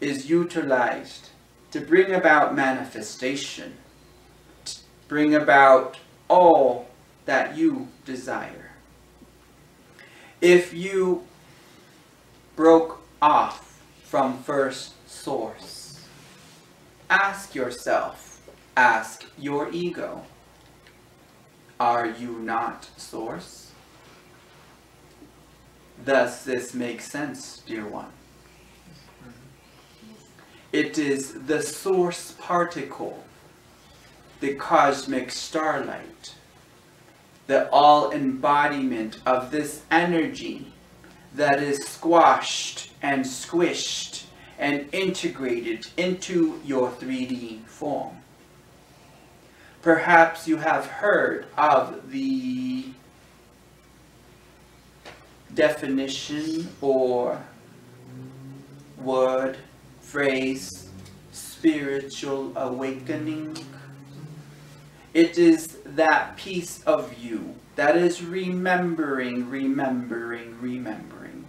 is utilized to bring about manifestation, bring about all that you desire. If you broke off from first source, ask yourself, ask your ego, are you not source? Does this make sense, dear one? It is the source particle, the cosmic starlight, the all embodiment of this energy that is squashed and squished and integrated into your 3D form. Perhaps you have heard of the definition or word, phrase, spiritual awakening. It is that piece of you that is remembering, remembering, remembering.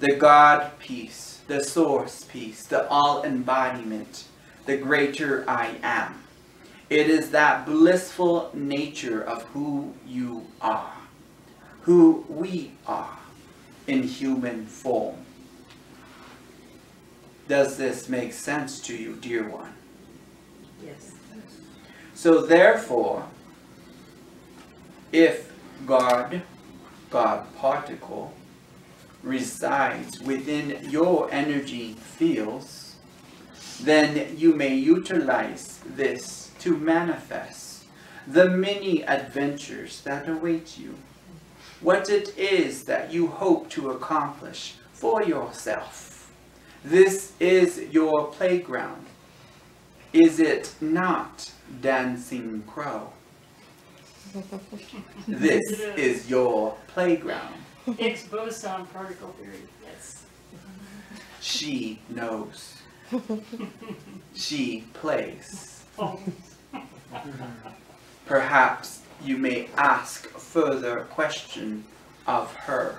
The God piece, the source piece, the all embodiment, the greater I am. It is that blissful nature of who you are, who we are in human form. Does this make sense to you, dear one? Yes. So therefore, if God, God particle, resides within your energy fields, then you may utilize this to manifest the many adventures that await you. What it is that you hope to accomplish for yourself. This is your playground. Is it not, Dancing Crow? This is your playground. Higgs boson particle theory, yes. She knows. She plays. Perhaps you may ask further question of her.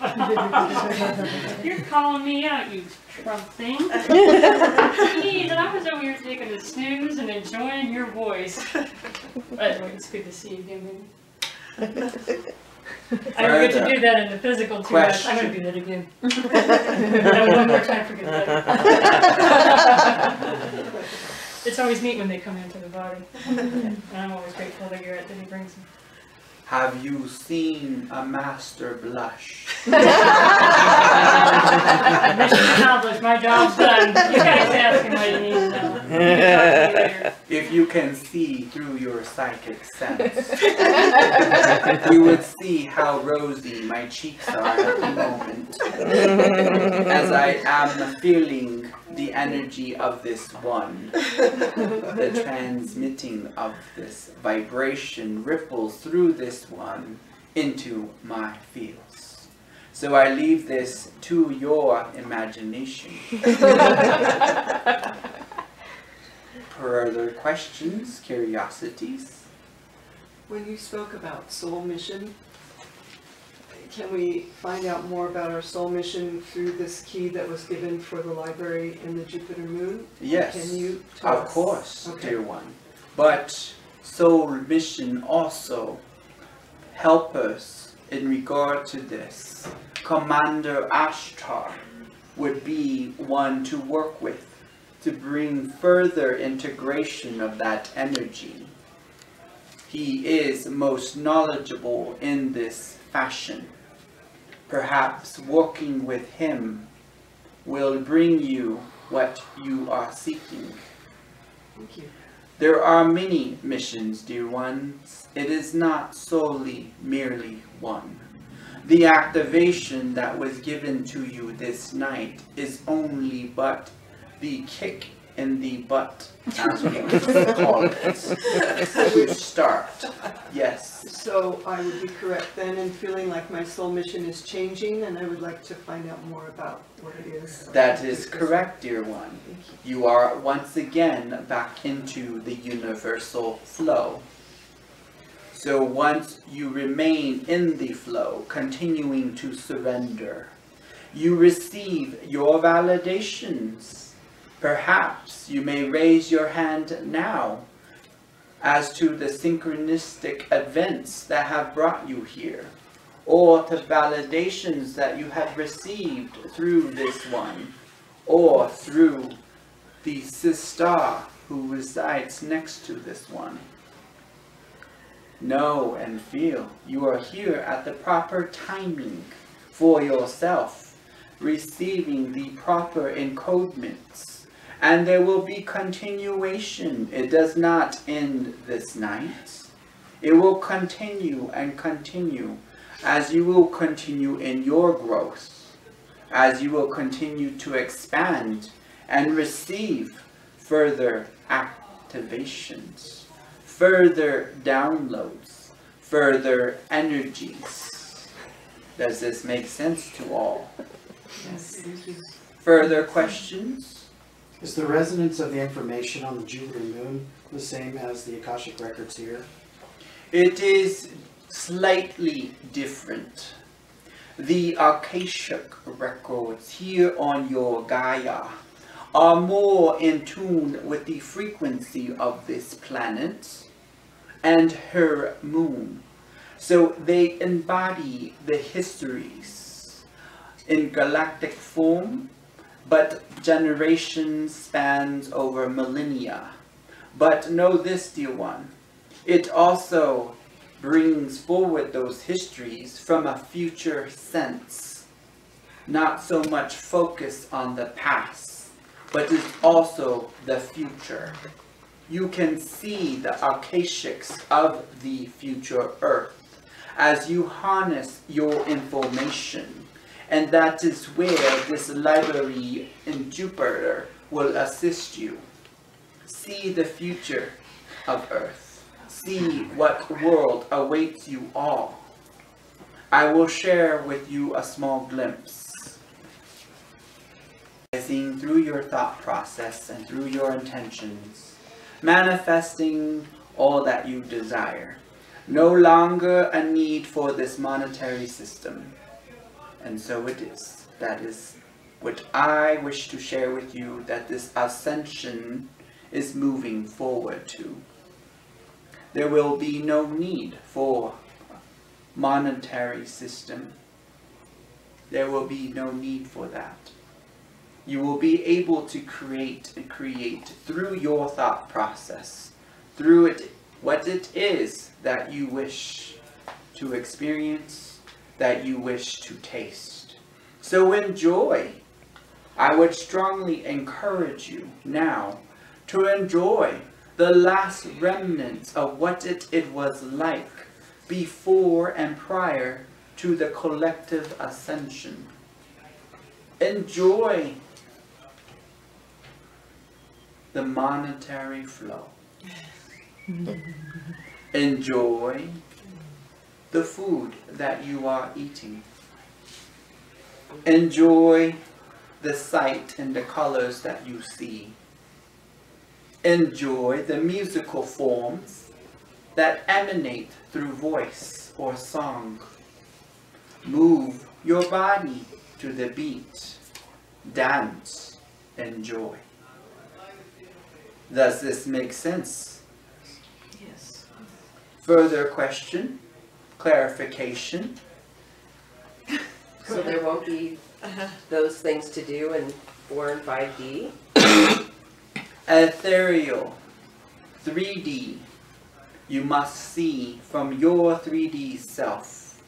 (laughs) You're calling me out, you Trump thing. (laughs) Jeez, and I was over here taking a snooze and enjoying your voice. By the way, it's good to see you again, baby. I don't get to do that in the physical too much. I'm gonna do that again. No, One more time, forget that. (laughs) It's always neat when they come into the body. And I'm always grateful that you're at that he brings them. Have you seen a master blush? (laughs) (laughs) Mission accomplished, my job's done. You guys ask him what you need to. Talk to you later. (laughs) If you can see through your psychic sense, you would see how rosy my cheeks are at the moment. As I am feeling the energy of this one, (laughs) the transmitting of this vibration ripples through this one into my fields. So I leave this to your imagination. (laughs) Further questions, curiosities? When you spoke about soul mission, can we find out more about our soul mission through this key that was given for the library in the Jupiter Moon? Yes. Can you tell Of us? course, Okay. dear one. But soul mission also help us in regard to this. Commander Ashtar would be one to work with to bring further integration of that energy. He is most knowledgeable in this fashion. Perhaps walking with him will bring you what you are seeking. Thank you. There are many missions, dear ones. It is not solely merely one. The activation that was given to you this night is only but the kick in the butt, (laughs) as we call it, (laughs) to start. Yes, So I would be correct then in feeling like my soul mission is changing and I would like to find out more about what it is. that is correct, dear one. You are once again back into the universal flow. So once you remain in the flow, continuing to surrender, you receive your validations. Perhaps you may raise your hand now as to the synchronistic events that have brought you here, or to validations that you have received through this one, or through the sister who resides next to this one. Know and feel you are here at the proper timing for yourself, receiving the proper encodements. And there will be continuation. It does not end this night. It will continue and continue as you will continue in your growth, as you will continue to expand and receive further activations, further downloads, further energies. Does this make sense to all? Yes. Further questions? Is the resonance of the information on the Jupiter moon the same as the Akashic records here? It is slightly different. The Akashic records here on your Gaia are more in tune with the frequency of this planet and her moon. So they embody the histories in galactic form, but generations spans over millennia. But know this, dear one, it also brings forward those histories from a future sense, not so much focus on the past, but is also the future. You can see the Akashics of the future Earth as you harness your information. And that is where this library in Jupiter will assist you. See the future of Earth. See what world awaits you all. I will share with you a small glimpse. Seeing through your thought process and through your intentions, manifesting all that you desire. No longer a need for this monetary system. And so it is. That is what I wish to share with you that this ascension is moving forward to. There will be no need for monetary system. There will be no need for that. You will be able to create and create through your thought process, through it, what it is that you wish to experience, that you wish to taste. So enjoy. I would strongly encourage you now to enjoy the last remnants of what it, it was like before and prior to the collective ascension. Enjoy the monetary flow. Enjoy the food that you are eating. Enjoy the sight and the colors that you see. Enjoy the musical forms that emanate through voice or song. Move your body to the beat. Dance. Enjoy. Does this make sense? Yes. Further question? Clarification? So there won't be uh-huh. those things to do in four and five D? Ethereal, 3D, you must see from your 3D self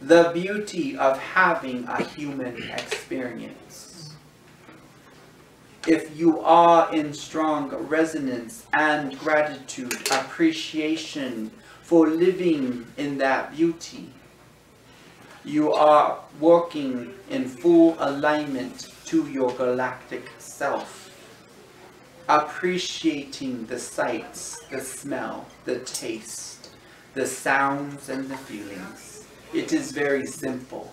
the beauty of having a human experience. If you are in strong resonance and gratitude, appreciation for living in that beauty, you are working in full alignment to your galactic self appreciating the sights, the smell, the taste, the sounds and the feelings. It is very simple.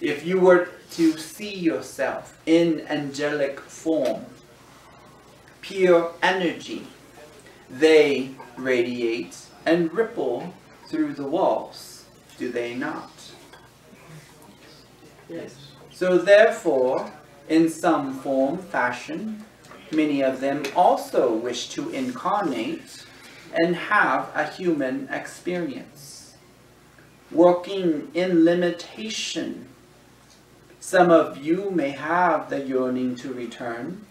If you were to see yourself in angelic form, pure energy, they radiate and ripple through the walls, do they not? Yes. So therefore, in some form, fashion, Many of them also wish to incarnate and have a human experience. Working in limitation, some of you may have the yearning to return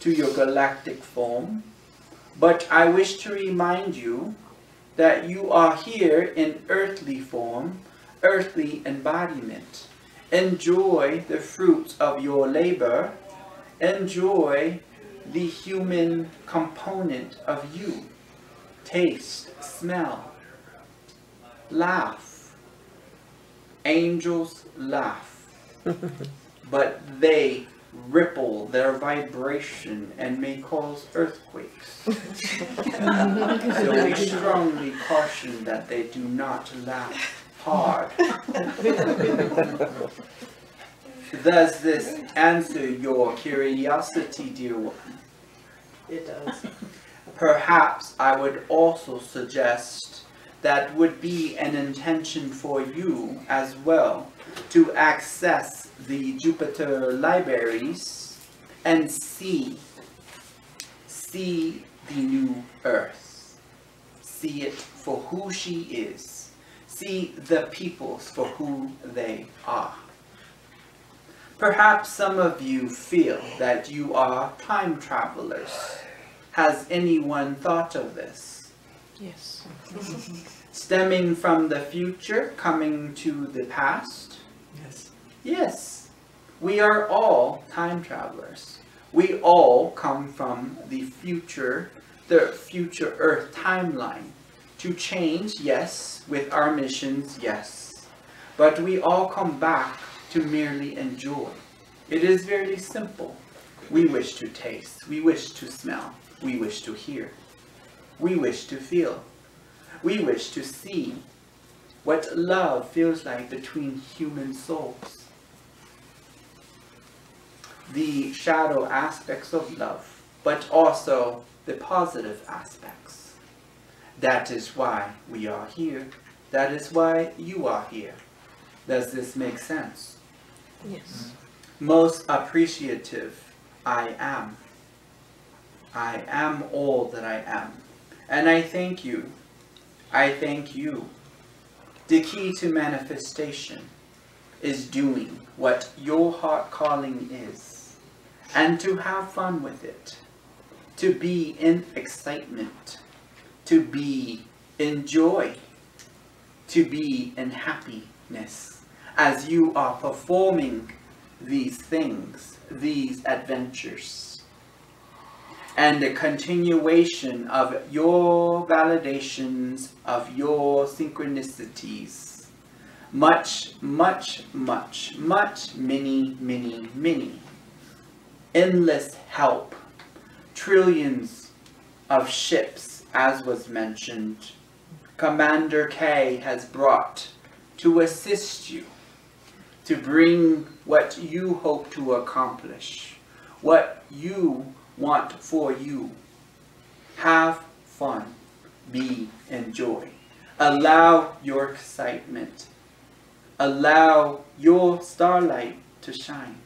to your galactic form, but I wish to remind you that you are here in earthly form, earthly embodiment. Enjoy the fruits of your labor. Enjoy the human component of you. Taste, smell, laugh. Angels laugh, (laughs) but they ripple their vibration and may cause earthquakes. (laughs) so we strongly caution that they do not laugh hard. Does this answer your curiosity, dear one? It does. Perhaps I would also suggest that would be an intention for you as well to access the Jupiter libraries and see, see the new Earth. See it for who she is. See the peoples for who they are. Perhaps some of you feel that you are time travelers. Has anyone thought of this? Yes. Stemming from the future, coming to the past? Yes. Yes. We are all time travelers. We all come from the future, the future Earth timeline. To change, yes. With our missions, yes. But we all come back to merely enjoy. It is very simple. We wish to taste, we wish to smell, we wish to hear, we wish to feel, we wish to see what love feels like between human souls. The shadow aspects of love, but also the positive aspects. That is why we are here. That is why you are here. Does this make sense? Yes. Most appreciative I am. I am all that I am. And I thank you. I thank you. The key to manifestation is doing what your heart calling is and to have fun with it. To be in excitement. To be in joy. To be in happiness as you are performing these things, these adventures. And the continuation of your validations, of your synchronicities. Much, much, much, much, many, many, many. Endless help. Trillions of ships, as was mentioned, Commander K has brought to assist you to bring what you hope to accomplish, what you want for you. Have fun, be enjoy. Allow your excitement, allow your starlight to shine.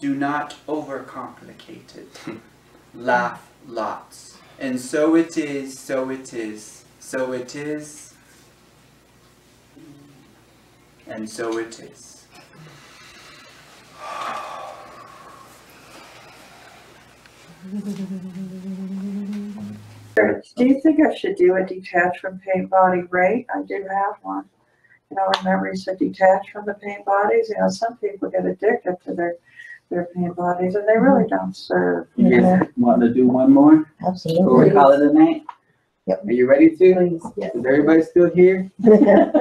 Do not overcomplicate it. (laughs) Laugh lots. And so it is, so it is, so it is, and so it is. Do you think I should do a detached from pain body rate? I do have one. You know, remember you said detached from the pain bodies, you know, some people get addicted to their, their pain bodies and they really don't serve. you You know? guys want to do one more before we Absolutely. call it a night? Yep. Are you ready to? Please, yes. Is everybody still here? Did you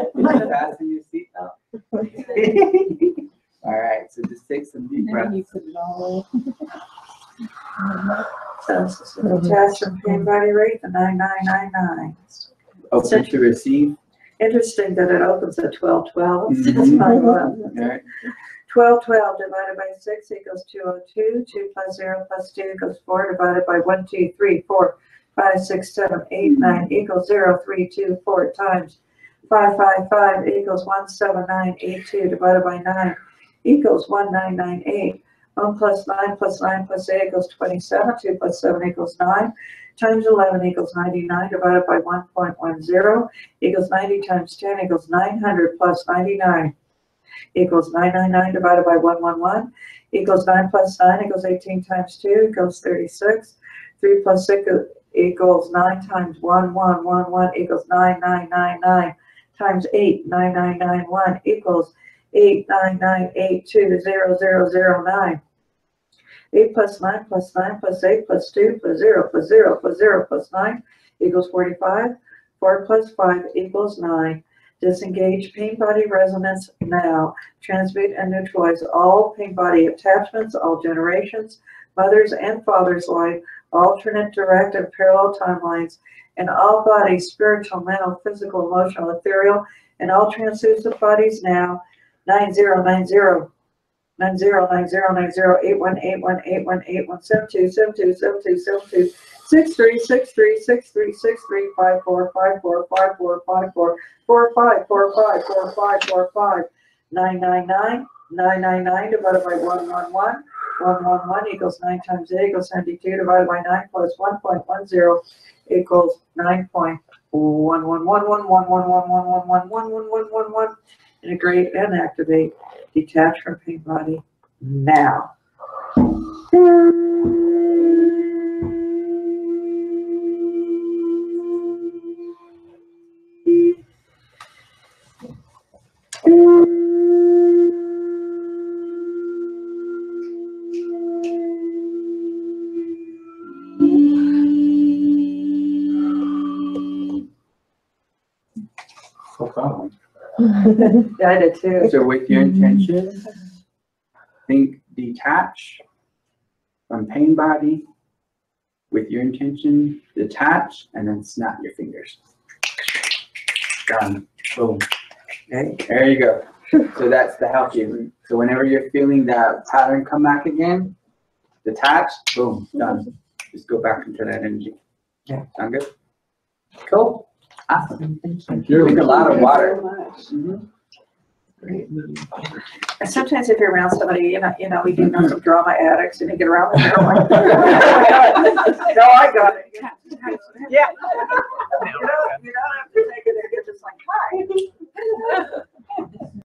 fasten your seatbelt? (laughs) All right, so just take some deep breaths. put it all So this is the detached from pain body rate, the nine nine nine nine. Open to receive. Interesting that it opens at twelve twelve. Mhm. All right. Twelve twelve divided by six equals two oh two, two plus zero plus two equals four, divided by one, two, three, four, five, six, seven, eight, mm-hmm. nine equals zero. three, two, four times five, five, five equals one, seven, nine, eight, two, divided by nine equals one, nine, nine, eight. One plus nine plus nine plus eight equals twenty-seven, two plus seven equals nine, times eleven equals ninety-nine, divided by one point one zero equals ninety times ten equals nine hundred plus ninety-nine equals nine nine nine divided by one one one equals nine plus nine equals eighteen times two equals thirty-six. Three plus six equals nine times one one one one equals nine nine nine nine times eight nine nine nine one equals eight nine nine eight two zero zero zero nine. Eight plus nine plus nine plus eight plus two plus zero plus zero plus zero plus nine equals forty-five. Four plus five equals nine. Disengage pain body resonance now. Transmute and neutralize all pain body attachments, all generations, mothers and fathers' life, alternate, direct, and parallel timelines, and all bodies, spiritual, mental, physical, emotional, ethereal, and all translucent bodies now. 9090. 9090908181818172727272 six three six three six three six three five four five four five four five four four five four five four five four five nine nine nine nine nine nine divided by one one one one one one equals nine times eight equals seventy-two divided by nine plus one point one zero equals nine point one one one one one one one one one one one one one one one integrate and activate detach from pain body now. I did too. So with your intention, think detach from pain body. With your intention, detach and then snap your fingers. Done. Boom. Okay. There you go. So that's the help you. So whenever you're feeling that pattern come back again, detach, boom, done. Just go back into that energy. Yeah. Sound good? Cool. Awesome. Thank you. Drink a lot of water. So much. Mhm. And sometimes if you're around somebody, you know, you know, we do know some drama addicts and you get around them, they're like, (laughs) oh no, I got it. Yeah. You (laughs) don't, you don't have to take it, they're just like, hi. (laughs)